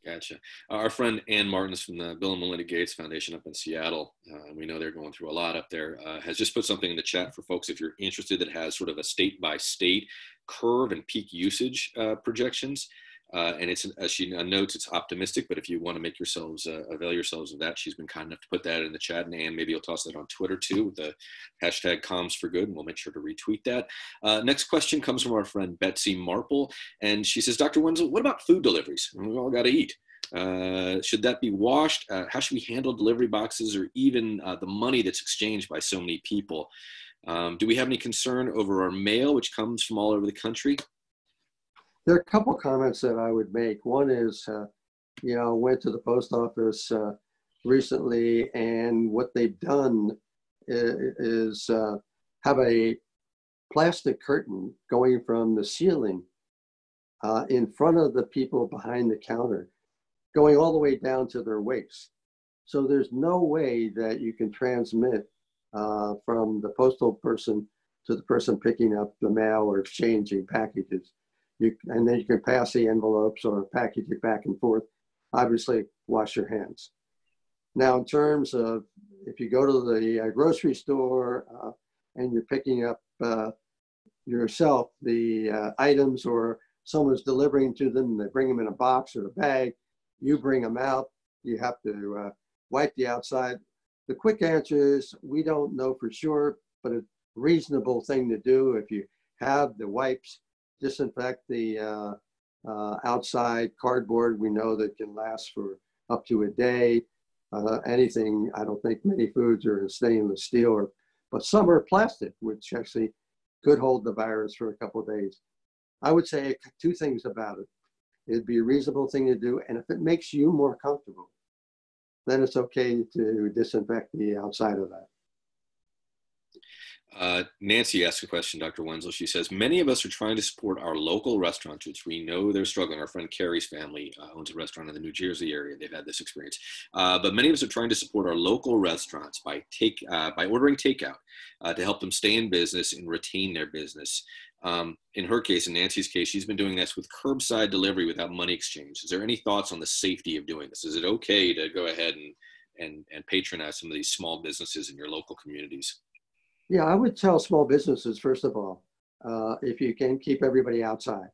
Gotcha. Uh, our friend Ann Martins from the Bill and Melinda Gates Foundation up in Seattle, uh, we know they're going through a lot up there, uh, has just put something in the chat for folks if you're interested that has sort of a state by state curve and peak usage uh, projections. Uh, and it's as she notes, it's optimistic. But if you want to make yourselves uh, avail yourselves of that, she's been kind enough to put that in the chat. And Ann, maybe you'll toss that on Twitter too with the hashtag comms for good, and we'll make sure to retweet that. Uh, next question comes from our friend Betsy Marple, and she says, Dr. Wenzel, what about food deliveries? We've all got to eat. Uh, should that be washed? Uh, how should we handle delivery boxes or even uh, the money that's exchanged by so many people? Um, do we have any concern over our mail, which comes from all over the country? There are a couple comments that I would make. One is, uh, you know, went to the post office uh, recently, and what they've done is, uh, have a plastic curtain going from the ceiling uh, in front of the people behind the counter, going all the way down to their waist. So there's no way that you can transmit uh, from the postal person to the person picking up the mail or exchanging packages you, and then you can pass the envelopes or package it back and forth. Obviously, wash your hands. Now, in terms of if you go to the uh, grocery store uh, and you're picking up uh, yourself the uh, items or someone's delivering to them, they bring them in a box or a bag, you bring them out, you have to uh, wipe the outside. The quick answer is we don't know for sure, but a reasonable thing to do if you have the wipes disinfect the uh, uh, outside cardboard. We know that can last for up to a day. Uh, anything, I don't think many foods are in stainless steel, or, but some are plastic, which actually could hold the virus for a couple of days. I would say two things about it. It'd be a reasonable thing to do, and if it makes you more comfortable, then it's okay to disinfect the outside of that. Uh, Nancy asks a question, Dr. Wenzel. She says, Many of us are trying to support our local restaurants, which we know they're struggling. Our friend Carrie's family uh, owns a restaurant in the New Jersey area. They've had this experience. Uh, but many of us are trying to support our local restaurants by, take, uh, by ordering takeout uh, to help them stay in business and retain their business. Um, in her case, in Nancy's case, she's been doing this with curbside delivery without money exchange. Is there any thoughts on the safety of doing this? Is it okay to go ahead and, and, and patronize some of these small businesses in your local communities? Yeah, I would tell small businesses, first of all, uh, if you can keep everybody outside.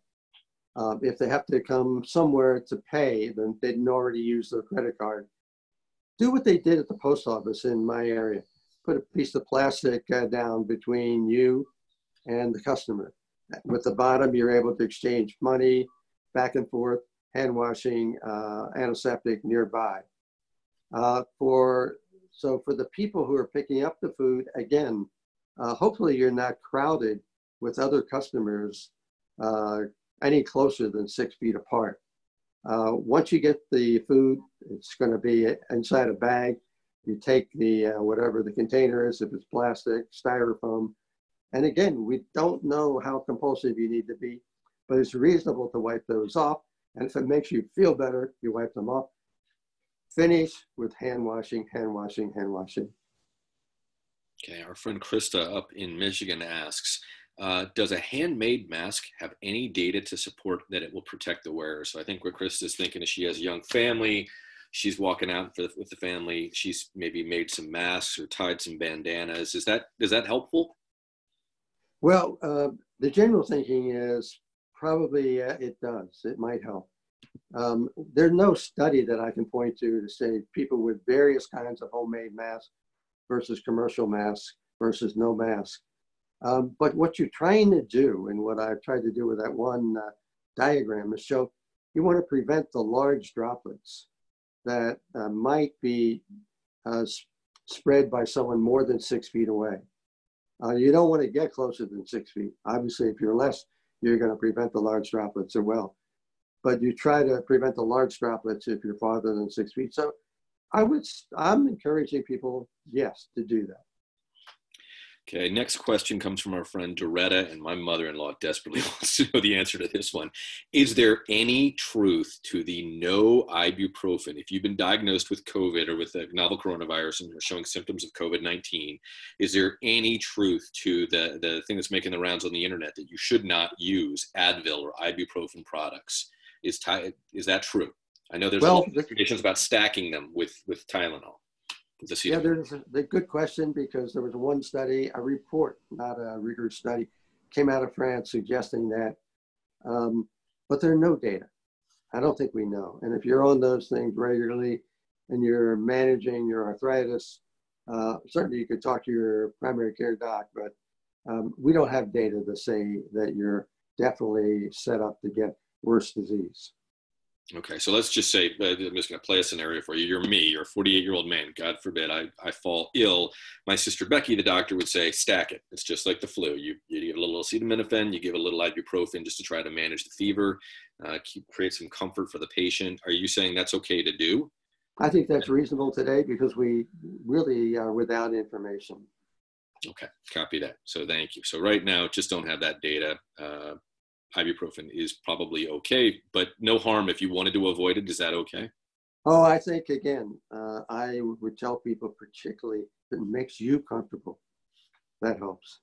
Um, if they have to come somewhere to pay, then they didn't already use their credit card. Do what they did at the post office in my area. Put a piece of plastic uh, down between you and the customer. With the bottom, you're able to exchange money back and forth, hand washing, uh, antiseptic nearby. Uh, for so for the people who are picking up the food, again, uh, hopefully you're not crowded with other customers uh, any closer than six feet apart. Uh, once you get the food, it's going to be inside a bag. You take the uh, whatever the container is, if it's plastic, styrofoam. And again, we don't know how compulsive you need to be, but it's reasonable to wipe those off. And if it makes you feel better, you wipe them off. Finish with hand washing, hand washing, hand washing. Okay, our friend Krista up in Michigan asks, uh, does a handmade mask have any data to support that it will protect the wearer? So I think what Krista's thinking is she has a young family, she's walking out the, with the family, she's maybe made some masks or tied some bandanas. Is that is that helpful? Well, uh, the general thinking is probably uh, it does. It might help. Um, there's no study that I can point to to say people with various kinds of homemade masks versus commercial mask versus no mask. Um, but what you're trying to do, and what I've tried to do with that one uh, diagram, is show you want to prevent the large droplets that uh, might be uh, spread by someone more than six feet away. Uh, you don't want to get closer than six feet. Obviously, if you're less, you're going to prevent the large droplets as well. But you try to prevent the large droplets if you're farther than six feet. So I would, I'm encouraging people, yes, to do that. Okay, next question comes from our friend Doretta, and my mother in law desperately wants to know the answer to this one. Is there any truth to the no ibuprofen? If you've been diagnosed with COVID or with a novel coronavirus and you're showing symptoms of COVID 19, is there any truth to the, the thing that's making the rounds on the internet that you should not use Advil or ibuprofen products? Is, is that true? I know there's well, a lot of about stacking them with with Tylenol. yeah, there's a, a, good question because there was one study, a report, not a rigorous study, came out of France suggesting that, um, but there are no data. I don't think we know. And if you're on those things regularly and you're managing your arthritis, uh, certainly you could talk to your primary care doc, but um, we don't have data to say that you're definitely set up to get worse disease. Okay, so let's just say uh, I'm just going to play a scenario for you. You're me, you're a 48 year old man. God forbid I, I fall ill. My sister Becky, the doctor, would say, stack it. It's just like the flu. You, you give a little acetaminophen, you give a little ibuprofen just to try to manage the fever, uh, keep, create some comfort for the patient. Are you saying that's okay to do? I think that's reasonable today because we really are without information. Okay, copy that. So thank you. So right now, just don't have that data. Uh, ibuprofen is probably okay, but no harm if you wanted to avoid it. Is that okay? Oh, I think again, uh, I would tell people, particularly if it makes you comfortable, that helps.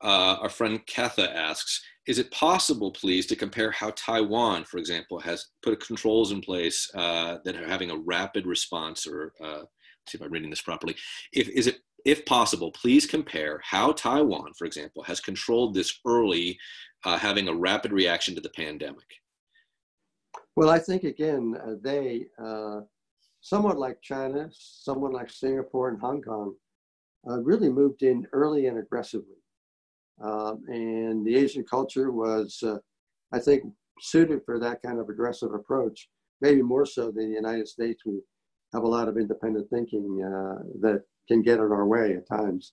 Uh, our friend Katha asks, is it possible, please, to compare how Taiwan, for example, has put controls in place uh, that are having a rapid response or uh, see if I'm reading this properly. If, is it, if possible, please compare how Taiwan, for example, has controlled this early uh, having a rapid reaction to the pandemic? Well, I think again, uh, they, uh, somewhat like China, somewhat like Singapore and Hong Kong, uh, really moved in early and aggressively. Um, and the Asian culture was, uh, I think, suited for that kind of aggressive approach, maybe more so than the United States. We have a lot of independent thinking uh, that can get in our way at times.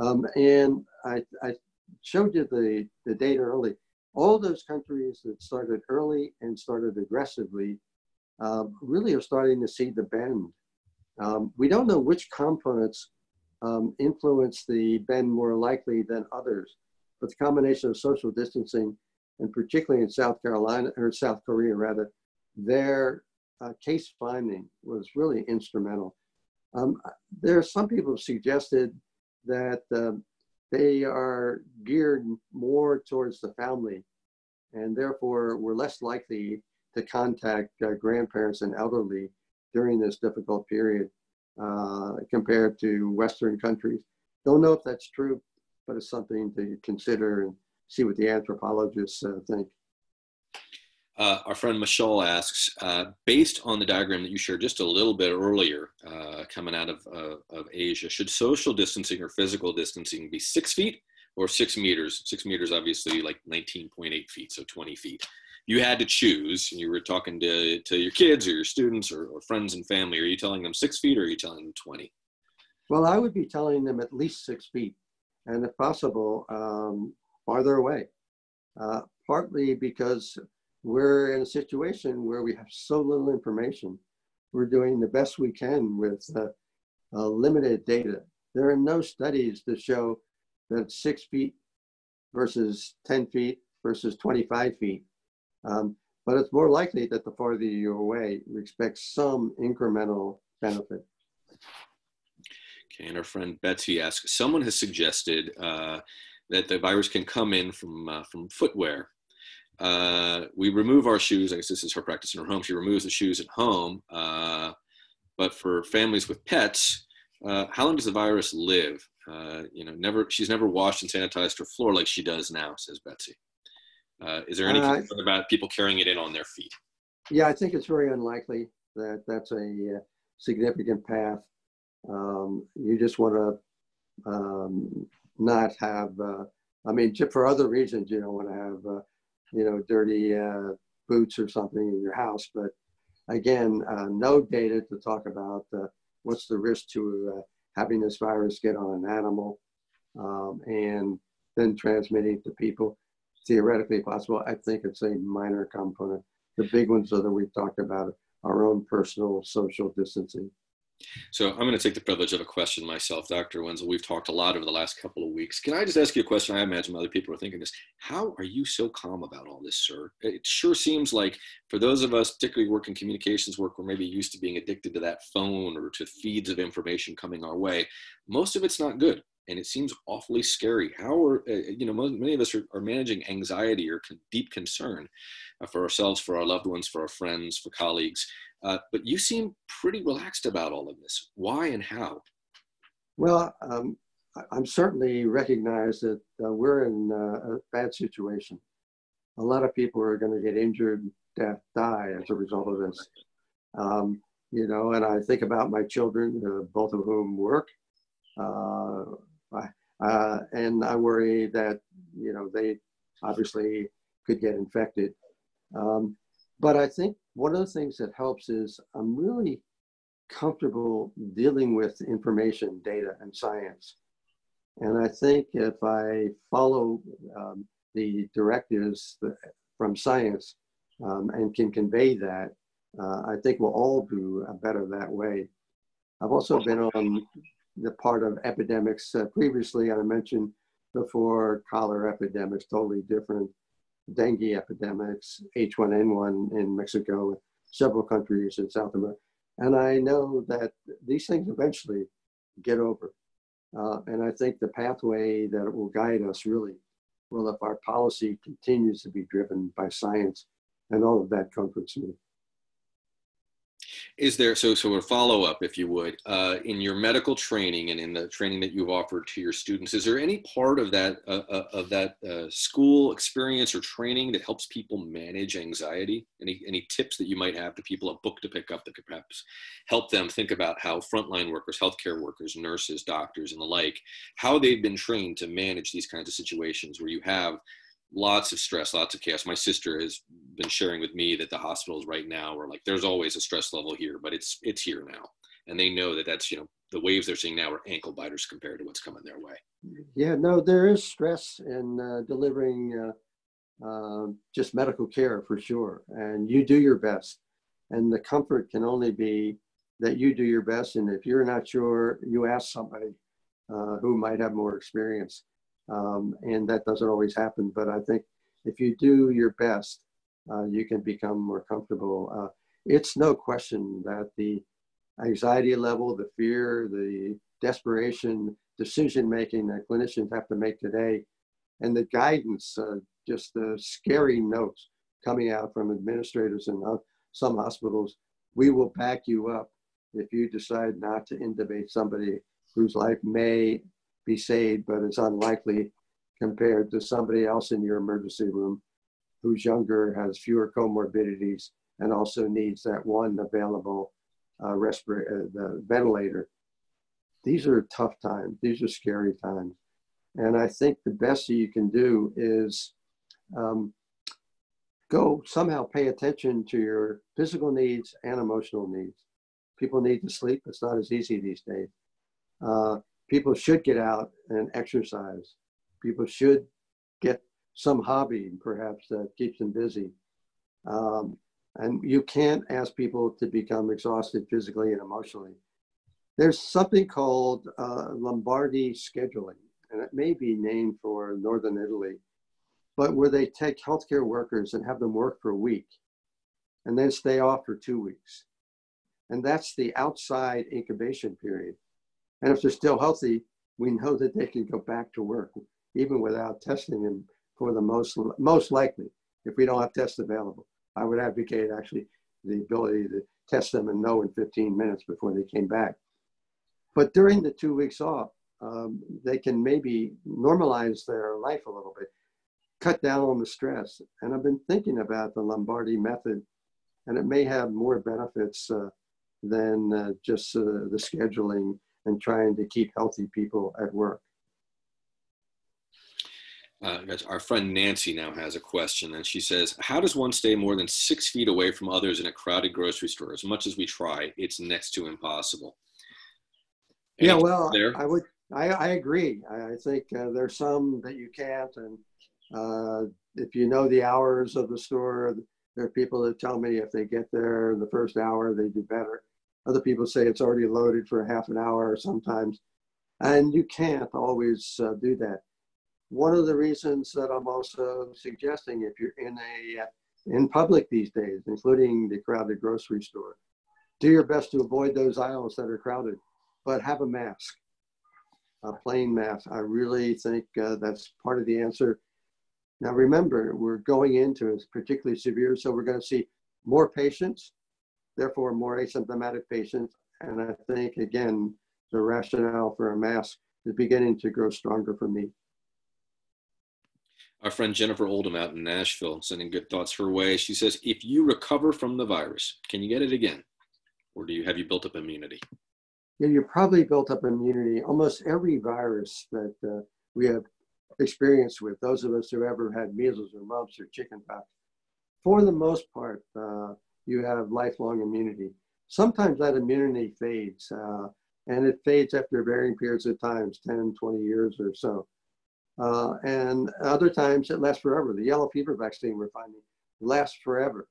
Um, and I, I showed you the, the data early. All those countries that started early and started aggressively uh, really are starting to see the bend. Um, we don't know which components um, influence the bend more likely than others. But the combination of social distancing, and particularly in South Carolina, or South Korea rather, their uh, case finding was really instrumental. Um, there are some people who suggested that uh, they are geared more towards the family and therefore we're less likely to contact uh, grandparents and elderly during this difficult period uh, compared to Western countries. Don't know if that's true, but it's something to consider and see what the anthropologists uh, think. Uh, our friend Michelle asks, uh, based on the diagram that you shared just a little bit earlier, uh, coming out of, uh, of Asia, should social distancing or physical distancing be six feet or six meters? Six meters, obviously, like 19.8 feet, so 20 feet. You had to choose. And you were talking to, to your kids or your students or, or friends and family. Are you telling them six feet or are you telling them 20? Well, I would be telling them at least six feet, and if possible, um, farther away. Uh, partly because we're in a situation where we have so little information. We're doing the best we can with uh, uh, limited data. There are no studies to show that six feet versus 10 feet versus 25 feet. Um, but it's more likely that the farther you're away, we expect some incremental benefit. Okay, and our friend Betsy asks, someone has suggested uh, that the virus can come in from, uh, from footwear uh, we remove our shoes. I guess this is her practice in her home. She removes the shoes at home. Uh, but for families with pets, uh, how long does the virus live? Uh, you know, never. She's never washed and sanitized her floor like she does now, says Betsy. Uh, is there anything uh, about people carrying it in on their feet? Yeah, I think it's very unlikely that that's a significant path. Um, you just want to um, not have. I mean, for other reasons, you don't want to have you know, dirty uh, boots or something in your house. But again, uh, no data to talk about uh, what's the risk to uh, having this virus get on an animal um, and then transmitting to people. Theoretically possible. I think it's a minor component. The big ones are that we've talked about our own personal social distancing. So I'm going to take the privilege of a question myself, Dr. Wenzel. We've talked a lot over the last couple of weeks. Can I just ask you a question? I imagine other people are thinking this. How are you so calm about all this, sir? It sure seems like for those of us, particularly working communications work, we're maybe used to being addicted to that phone or to feeds of information coming our way. Most of it's not good. And it seems awfully scary. How are, uh, you know, many of us are, are managing anxiety or deep concern uh, for ourselves, for our loved ones, for our friends, for colleagues. Uh, but you seem pretty relaxed about all of this. Why and how? Well, um, I'm certainly recognize that uh, we're in uh, a bad situation. A lot of people are going to get injured, death, die as a result of this. Um, you know, and I think about my children, uh, both of whom work, uh, uh, and I worry that you know they obviously could get infected. Um, but I think one of the things that helps is I'm really comfortable dealing with information, data, and science. And I think if I follow um, the directives from science um, and can convey that, uh, I think we'll all do better that way. I've also been on the part of epidemics uh, previously, I mentioned before cholera epidemics, totally different dengue epidemics, H1N1 in Mexico, several countries in South America. And I know that these things eventually get over. Uh, and I think the pathway that will guide us really will if our policy continues to be driven by science. And all of that comforts me. Is there so so a follow up, if you would, uh, in your medical training and in the training that you've offered to your students? Is there any part of that uh, uh, of that uh, school experience or training that helps people manage anxiety? Any any tips that you might have to people, a book to pick up that could perhaps help them think about how frontline workers, healthcare workers, nurses, doctors, and the like, how they've been trained to manage these kinds of situations where you have lots of stress, lots of chaos. My sister has been sharing with me that the hospitals right now are like, there's always a stress level here, but it's it's here now, and they know that that's you know the waves they're seeing now are ankle biters compared to what's coming their way. Yeah, no, there is stress in uh, delivering uh, uh, just medical care for sure, and you do your best, and the comfort can only be that you do your best, and if you're not sure, you ask somebody. uh, who might have more experience. Um, and that doesn't always happen, but I think if you do your best, uh, you can become more comfortable. Uh, it's no question that the anxiety level, the fear, the desperation, decision making that clinicians have to make today, and the guidance, uh, just the scary notes coming out from administrators in some hospitals. We will back you up if you decide not to intubate somebody whose life may be saved, but is unlikely compared to somebody else in your emergency room who's younger, has fewer comorbidities, and also needs that one available uh, respirator, uh, the ventilator. These are tough times. These are scary times. And I think the best that you can do is um, go somehow pay attention to your physical needs and emotional needs. People need to sleep. It's not as easy these days. Uh, people should get out and exercise. People should get some hobby, perhaps, that keeps them busy. Um, and you can't ask people to become exhausted physically and emotionally. There's something called uh, Lombardy scheduling, and it may be named for Northern Italy, but where they take healthcare workers and have them work for a week and then stay off for two weeks. And that's the outside incubation period. And if they're still healthy, we know that they can go back to work, even without testing them for the most, most likely, if we don't have tests available. I would advocate actually the ability to test them and know in 15 minutes before they came back. But during the two weeks off, um, they can maybe normalize their life a little bit, cut down on the stress. And I've been thinking about the Lombardy method, and it may have more benefits uh, than uh, just uh, the scheduling and trying to keep healthy people at work. Uh, our friend Nancy now has a question, and she says, "How does one stay more than six feet away from others in a crowded grocery store? As much as we try, it's next to impossible." Any yeah, well, there? I would, I, I agree. I, I think uh, there's some that you can't, and uh, if you know the hours of the store, there are people that tell me if they get there in the first hour, they do better. Other people say it's already loaded for a half an hour sometimes, and you can't always uh, do that one of the reasons that I'm also suggesting if you're in a uh, in public these days, including the crowded grocery store, do your best to avoid those aisles that are crowded, but have a mask, a plain mask. I really think uh, that's part of the answer. Now remember, we're going into it's particularly severe, so we're going to see more patients, therefore more asymptomatic patients, and I think again the rationale for a mask is beginning to grow stronger for me our friend Jennifer Oldham out in Nashville sending good thoughts her way. She says, if you recover from the virus, can you get it again? Or do you have you built up immunity? Yeah, you probably built up immunity. Almost every virus that uh, we have experience with, those of us who ever had measles or mumps or chickenpox, for the most part, uh, you have lifelong immunity. Sometimes that immunity fades, uh, and it fades after varying periods of times 10, 20 years or so. Uh, and other times it lasts forever. The yellow fever vaccine we're finding lasts forever.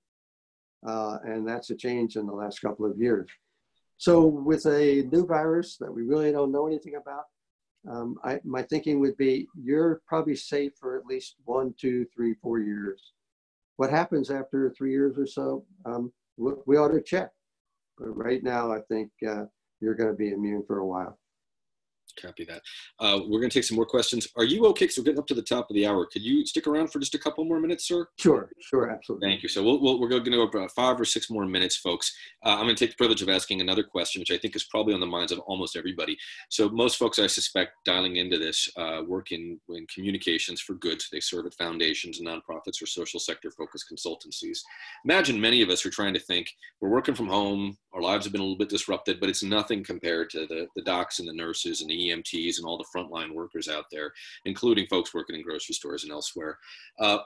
Uh, and that's a change in the last couple of years. So with a new virus that we really don't know anything about, um, I, my thinking would be you're probably safe for at least one, two, three, four years. What happens after three years or so, um, we, we, ought to check. But right now, I think uh, you're going to be immune for a while. Copy that. Uh, we're going to take some more questions. Are you okay? So we're getting up to the top of the hour. Could you stick around for just a couple more minutes, sir? Sure, sure, absolutely. Thank you. So we'll, we we are going to go about five or six more minutes, folks. Uh, I'm going to take the privilege of asking another question, which I think is probably on the minds of almost everybody. So most folks, I suspect, dialing into this uh, work in, in communications for good. So they serve at foundations, and nonprofits, or social sector focused consultancies. Imagine many of us are trying to think we're working from home. Our lives have been a little bit disrupted, but it's nothing compared to the, the docs and the nurses and the EMTs and all the frontline workers out there, including folks working in grocery stores and elsewhere. Uh,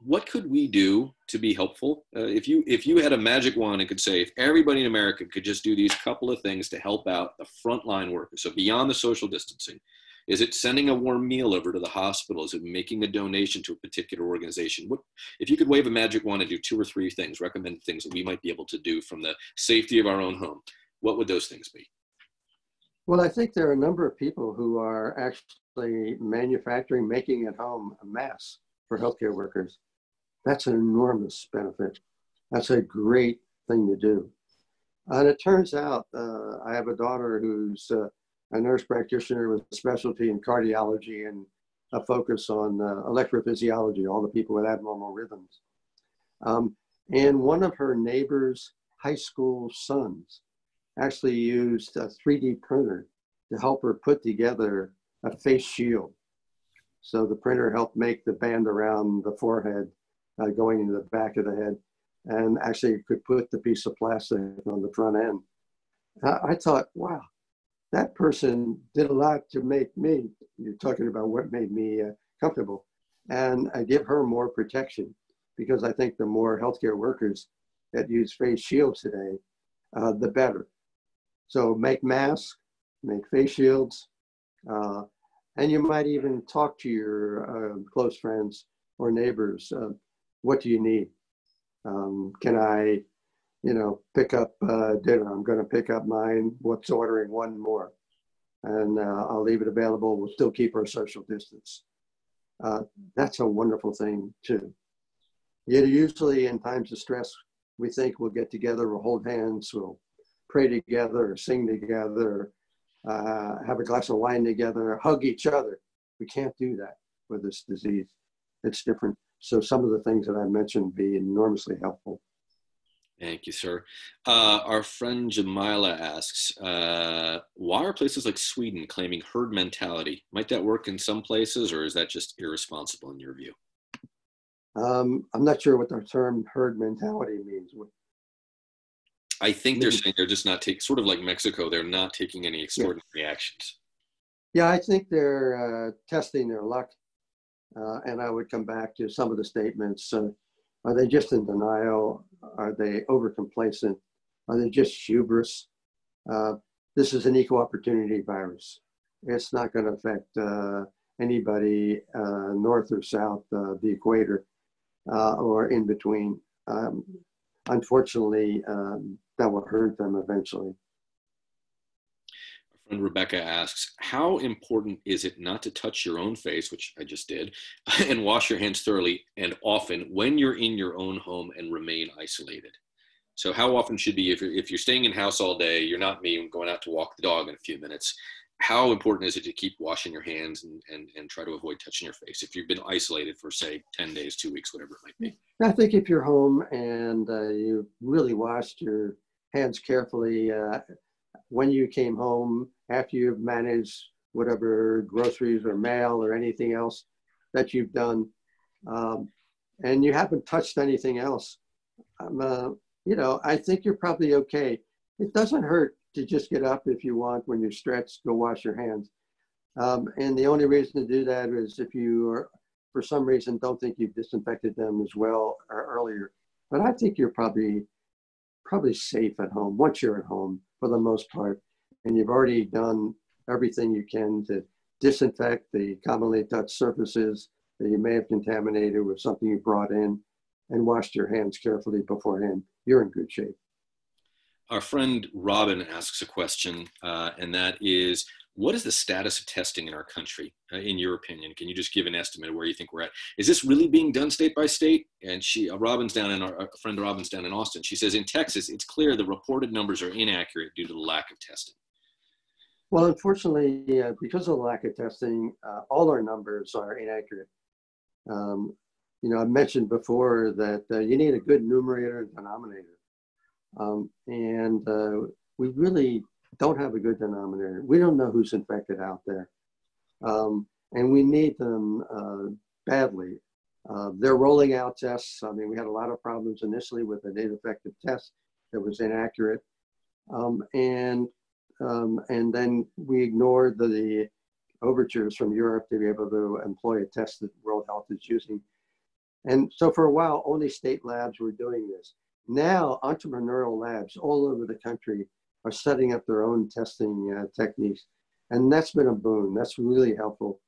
what could we do to be helpful? Uh, if you if you had a magic wand and could say if everybody in America could just do these couple of things to help out the frontline workers, so beyond the social distancing, is it sending a warm meal over to the hospital? Is it making a donation to a particular organization? What if you could wave a magic wand and do two or three things, recommend things that we might be able to do from the safety of our own home? What would those things be? Well, I think there are a number of people who are actually manufacturing, making at home a mask for healthcare workers. That's an enormous benefit. That's a great thing to do. And it turns out uh, I have a daughter who's uh, a nurse practitioner with a specialty in cardiology and a focus on uh, electrophysiology, all the people with abnormal rhythms. Um, and one of her neighbor's high school sons actually used a 3D printer to help her put together a face shield. So the printer helped make the band around the forehead uh, going into the back of the head and actually could put the piece of plastic on the front end. I, I thought, wow, that person did a lot to make me, you're talking about what made me uh, comfortable, and I give her more protection because I think the more healthcare workers that use face shields today, uh, the better. So make masks, make face shields, uh, and you might even talk to your uh, close friends or neighbors. Uh, what do you need? Um, can I, you know, pick up uh, dinner? I'm going to pick up mine. What's ordering one more? And uh, I'll leave it available. We'll still keep our social distance. Uh, that's a wonderful thing too. Yet usually in times of stress, we think we'll get together, we'll hold hands, we'll pray together, sing together, uh, have a glass of wine together, hug each other. We can't do that with this disease. It's different. So some of the things that I mentioned be enormously helpful. Thank you, sir. Uh, our friend Jamila asks, uh, why are places like Sweden claiming herd mentality? Might that work in some places, or is that just irresponsible in your view? Um, I'm not sure what the term herd mentality means. I think they're saying they're just not taking, sort of like Mexico, they're not taking any extraordinary yeah. actions. Yeah, I think they're uh, testing their luck uh, and I would come back to some of the statements. Uh, are they just in denial? Are they over complacent? Are they just hubris? Uh, this is an equal opportunity virus. It's not going to affect uh, anybody uh, north or south of the equator uh, or in between. Um, unfortunately, um, that will hurt them eventually friend Rebecca asks, how important is it not to touch your own face, which I just did, and wash your hands thoroughly and often when you're in your own home and remain isolated? So how often should be if you're, if you're staying in house all day, you're not me going out to walk the dog in a few minutes. How important is it to keep washing your hands and, and, and try to avoid touching your face if you've been isolated for say 10 days, two weeks, whatever it might be? I think if you're home and uh, you really washed your hands carefully uh, when you came home, after you've managed whatever groceries or mail or anything else that you've done, um, and you haven't touched anything else, um, uh, you know, I think you're probably okay. It doesn't hurt to just get up if you want when you're stretched, go wash your hands. Um, and the only reason to do that is if you are, for some reason, don't think you've disinfected them as well or earlier. But I think you're probably probably safe at home once you're at home for the most part and you've already done everything you can to disinfect the commonly touched surfaces that you may have contaminated with something you brought in and washed your hands carefully beforehand, you're in good shape. Our friend Robin asks a question, uh, and that is what is the status of testing in our country, uh, in your opinion? Can you just give an estimate of where you think we're at? Is this really being done state by state? And she, uh, Robin's down in our friend Robin's down in Austin. She says in Texas, it's clear the reported numbers are inaccurate due to the lack of testing. Well, unfortunately, uh, because of the lack of testing, uh, all our numbers are inaccurate. Um, you know, I mentioned before that uh, you need a good numerator and denominator. Um, and uh, we really don't have a good denominator. We don't know who's infected out there. Um, and we need them uh, badly. Uh, they're rolling out tests. I mean, we had a lot of problems initially with an ineffective test that was inaccurate. Um, and um, and then we ignored the, the, overtures from Europe to be able to employ a test that World Health is using. And so for a while, only state labs were doing this. Now, entrepreneurial labs all over the country are setting up their own testing uh, techniques. And that's been a boon. That's really helpful.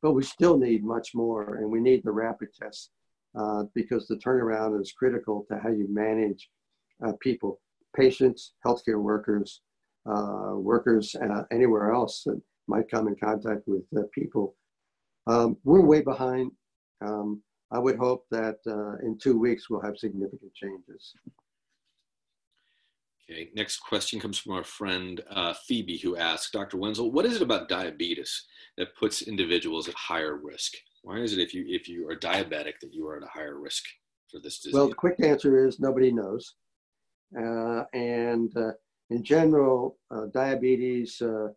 But we still need much more, and we need the rapid tests uh, because the turnaround is critical to how you manage uh, people, patients, healthcare workers, uh, workers uh, anywhere else that might come in contact with uh, people. Um, we're way behind. Um, I would hope that uh, in two weeks we'll have significant changes. Okay, next question comes from our friend uh, Phoebe, who asks, Dr. Wenzel, what is it about diabetes that puts individuals at higher risk? Why is it if you if you are diabetic that you are at a higher risk for this disease? Well, the quick answer is nobody knows. Uh, and uh, in general, uh, diabetes uh,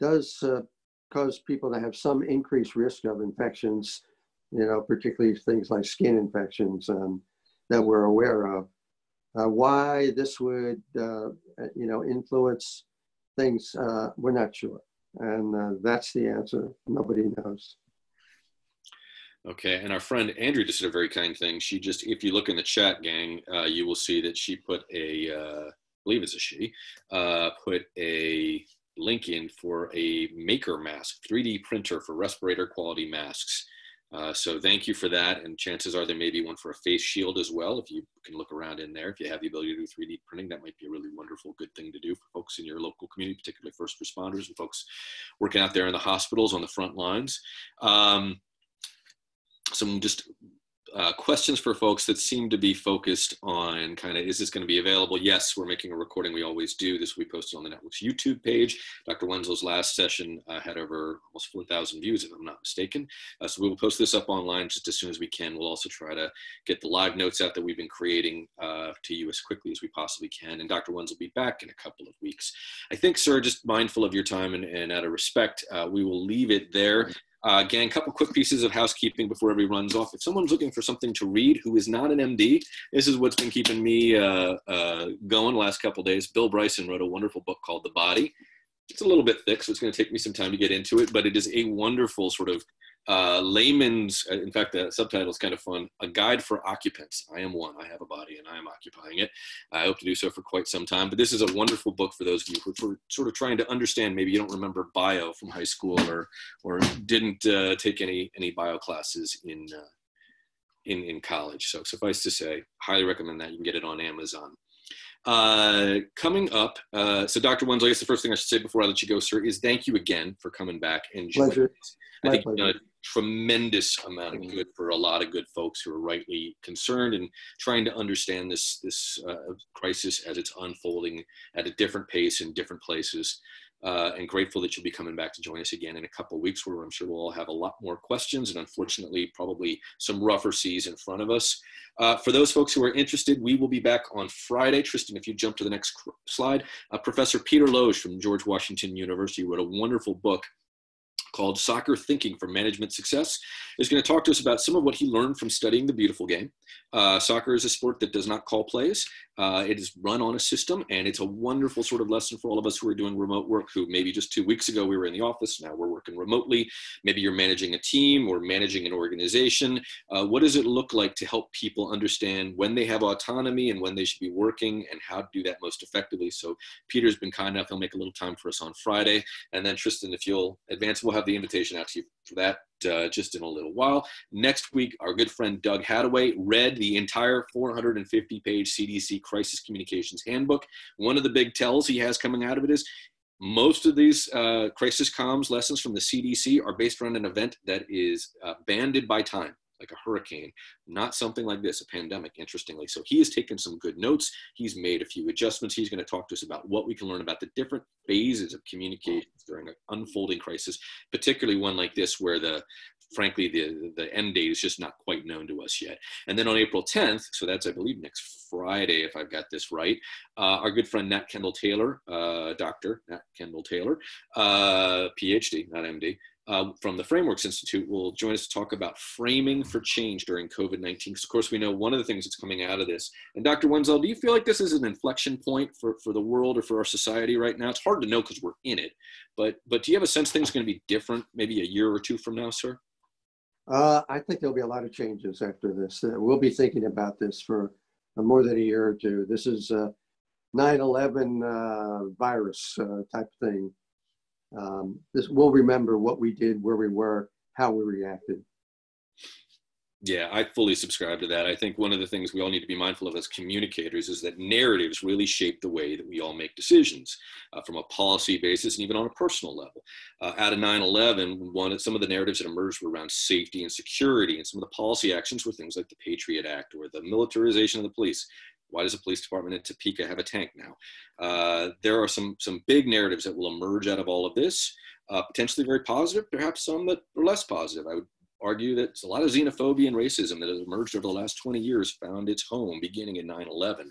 does uh, cause people to have some increased risk of infections, you know, particularly things like skin infections um, that we're aware of. Uh, why this would, you know, influence things, we're not sure. And that's the answer. Nobody knows. Okay, and our friend Andrew just did a very kind thing. She just, if you look in the chat, gang, uh, you will see that she put a, uh, believe it's a she, uh, put a link in for a maker mask, 3D printer for respirator quality masks. Uh, so thank you for that. And chances are there may be one for a face shield as well. If you can look around in there, if you have the ability to do 3D printing, that might be a really wonderful, good thing to do for folks in your local community, particularly first responders and folks working out there in the hospitals on the front lines. Um, some just uh, questions for folks that seem to be focused on kind of is this going to be available? Yes, we're making a recording. We always do. This will be posted on the network's YouTube page. Dr. Wenzel's last session uh, had over almost 4,000 views, if I'm not mistaken. Uh, so we will post this up online just as soon as we can. We'll also try to get the live notes out that we've been creating uh, to you as quickly as we possibly can. And Dr. Wenzel will be back in a couple of weeks. I think, sir, just mindful of your time and, and out of respect, uh, we will leave it there. Uh, again, a couple quick pieces of housekeeping before everybody runs off. If someone's looking for something to read who is not an MD, this is what's been keeping me uh, uh, going the last couple days. Bill Bryson wrote a wonderful book called The Body. It's a little bit thick, so it's going to take me some time to get into it, but it is a wonderful sort of uh, layman's, uh, in fact, the subtitle is kind of fun A Guide for Occupants. I am one, I have a body, and I am occupying it. I hope to do so for quite some time. But this is a wonderful book for those of you who are sort of trying to understand maybe you don't remember bio from high school or, or didn't uh, take any, any bio classes in, uh, in, in college. So suffice to say, highly recommend that. You can get it on Amazon. Uh, coming up, uh, so Dr. Wenzel, I guess the first thing I should say before I let you go, sir, is thank you again for coming back and joining Pleasure. us. I think you've done a tremendous amount of good for a lot of good folks who are rightly concerned and trying to understand this this uh, crisis as it's unfolding at a different pace in different places. Uh, and grateful that you'll be coming back to join us again in a couple weeks where I'm sure we'll all have a lot more questions and unfortunately probably some rougher seas in front of us. Uh, for those folks who are interested, we will be back on Friday. Tristan, if you jump to the next slide, uh, Professor Peter Loge from George Washington University wrote a wonderful book called Soccer Thinking for Management Success, is going to talk to us about some of what he learned from studying the beautiful game. Uh, soccer is a sport that does not call plays. Uh, it is run on a system, and it's a wonderful sort of lesson for all of us who are doing remote work. Who maybe just two weeks ago we were in the office, now we're working remotely. Maybe you're managing a team or managing an organization. Uh, what does it look like to help people understand when they have autonomy and when they should be working, and how to do that most effectively? So Peter's been kind enough; he'll make a little time for us on Friday, and then Tristan, if you'll advance, we'll have the invitation out to you for that uh, just in a little while. Next week, our good friend Doug Hattaway read the entire 450 page CDC Crisis Communications Handbook. One of the big tells he has coming out of it is most of these uh, crisis comms lessons from the CDC are based around an event that is uh, banded by time like a hurricane, not something like this, a pandemic, interestingly. So he has taken some good notes. He's made a few adjustments. He's going to talk to us about what we can learn about the different phases of communications during an unfolding crisis, particularly one like this where the frankly the the end date is just not quite known to us yet and then on april 10th so that's i believe next friday if i've got this right uh, our good friend nat kendall taylor uh, dr nat kendall taylor uh, phd not md uh, from the Frameworks Institute will join us to talk about framing for change during COVID 19. Because, of course, we know one of the things that's coming out of this. And, Dr. Wenzel, do you feel like this is an inflection point for, for the world or for our society right now? It's hard to know because we're in it. But, but do you have a sense things are going to be different maybe a year or two from now, sir? Uh, I think there'll be a lot of changes after this. Uh, we'll be thinking about this for uh, more than a year or two. This is a 9 11 uh, virus uh, type thing um, this we'll remember what we did, where we were, how we reacted. Yeah, I fully subscribe to that. I think one of the things we all need to be mindful of as communicators is that narratives really shape the way that we all make decisions uh, from a policy basis and even on a personal level. Uh, out of 9 11, one some of the narratives that emerged were around safety and security, and some of the policy actions were things like the Patriot Act or the militarization of the police. Why does the police department in Topeka have a tank now? Uh, there are some, some big narratives that will emerge out of all of this. Uh, potentially very positive, perhaps some that are less positive. I would argue that a lot of xenophobia and racism that has emerged over the last 20 years found its home beginning in 9-11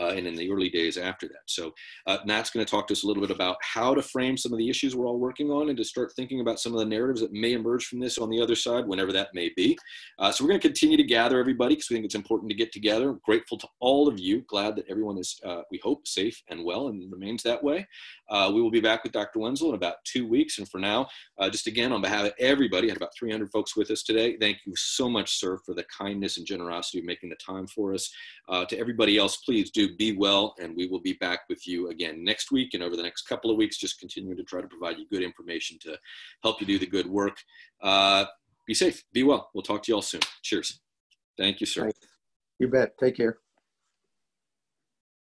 uh, and in the early days after that. So uh, Matt's going to talk to us a little bit about how to frame some of the issues we're all working on and to start thinking about some of the narratives that may emerge from this on the other side, whenever that may be. Uh, so we're going to continue to gather everybody because we think it's important to get together. I'm grateful to all of you. Glad that everyone is, uh, we hope, safe and well and remains that way. Uh, we will be back with Dr. Wenzel in about two weeks. And for now, uh, just again, on behalf of everybody, I had about 300 folks with us today. Thank you so much, sir, for the kindness and generosity of making the time for us. to everybody else, please do be well, and we will be back with you again next week and over the next couple of weeks, just continuing to try to provide you good information to help you do the good work. Uh, be safe, be well. We'll talk to you all soon. Cheers. Thank you, sir. You bet. Take care.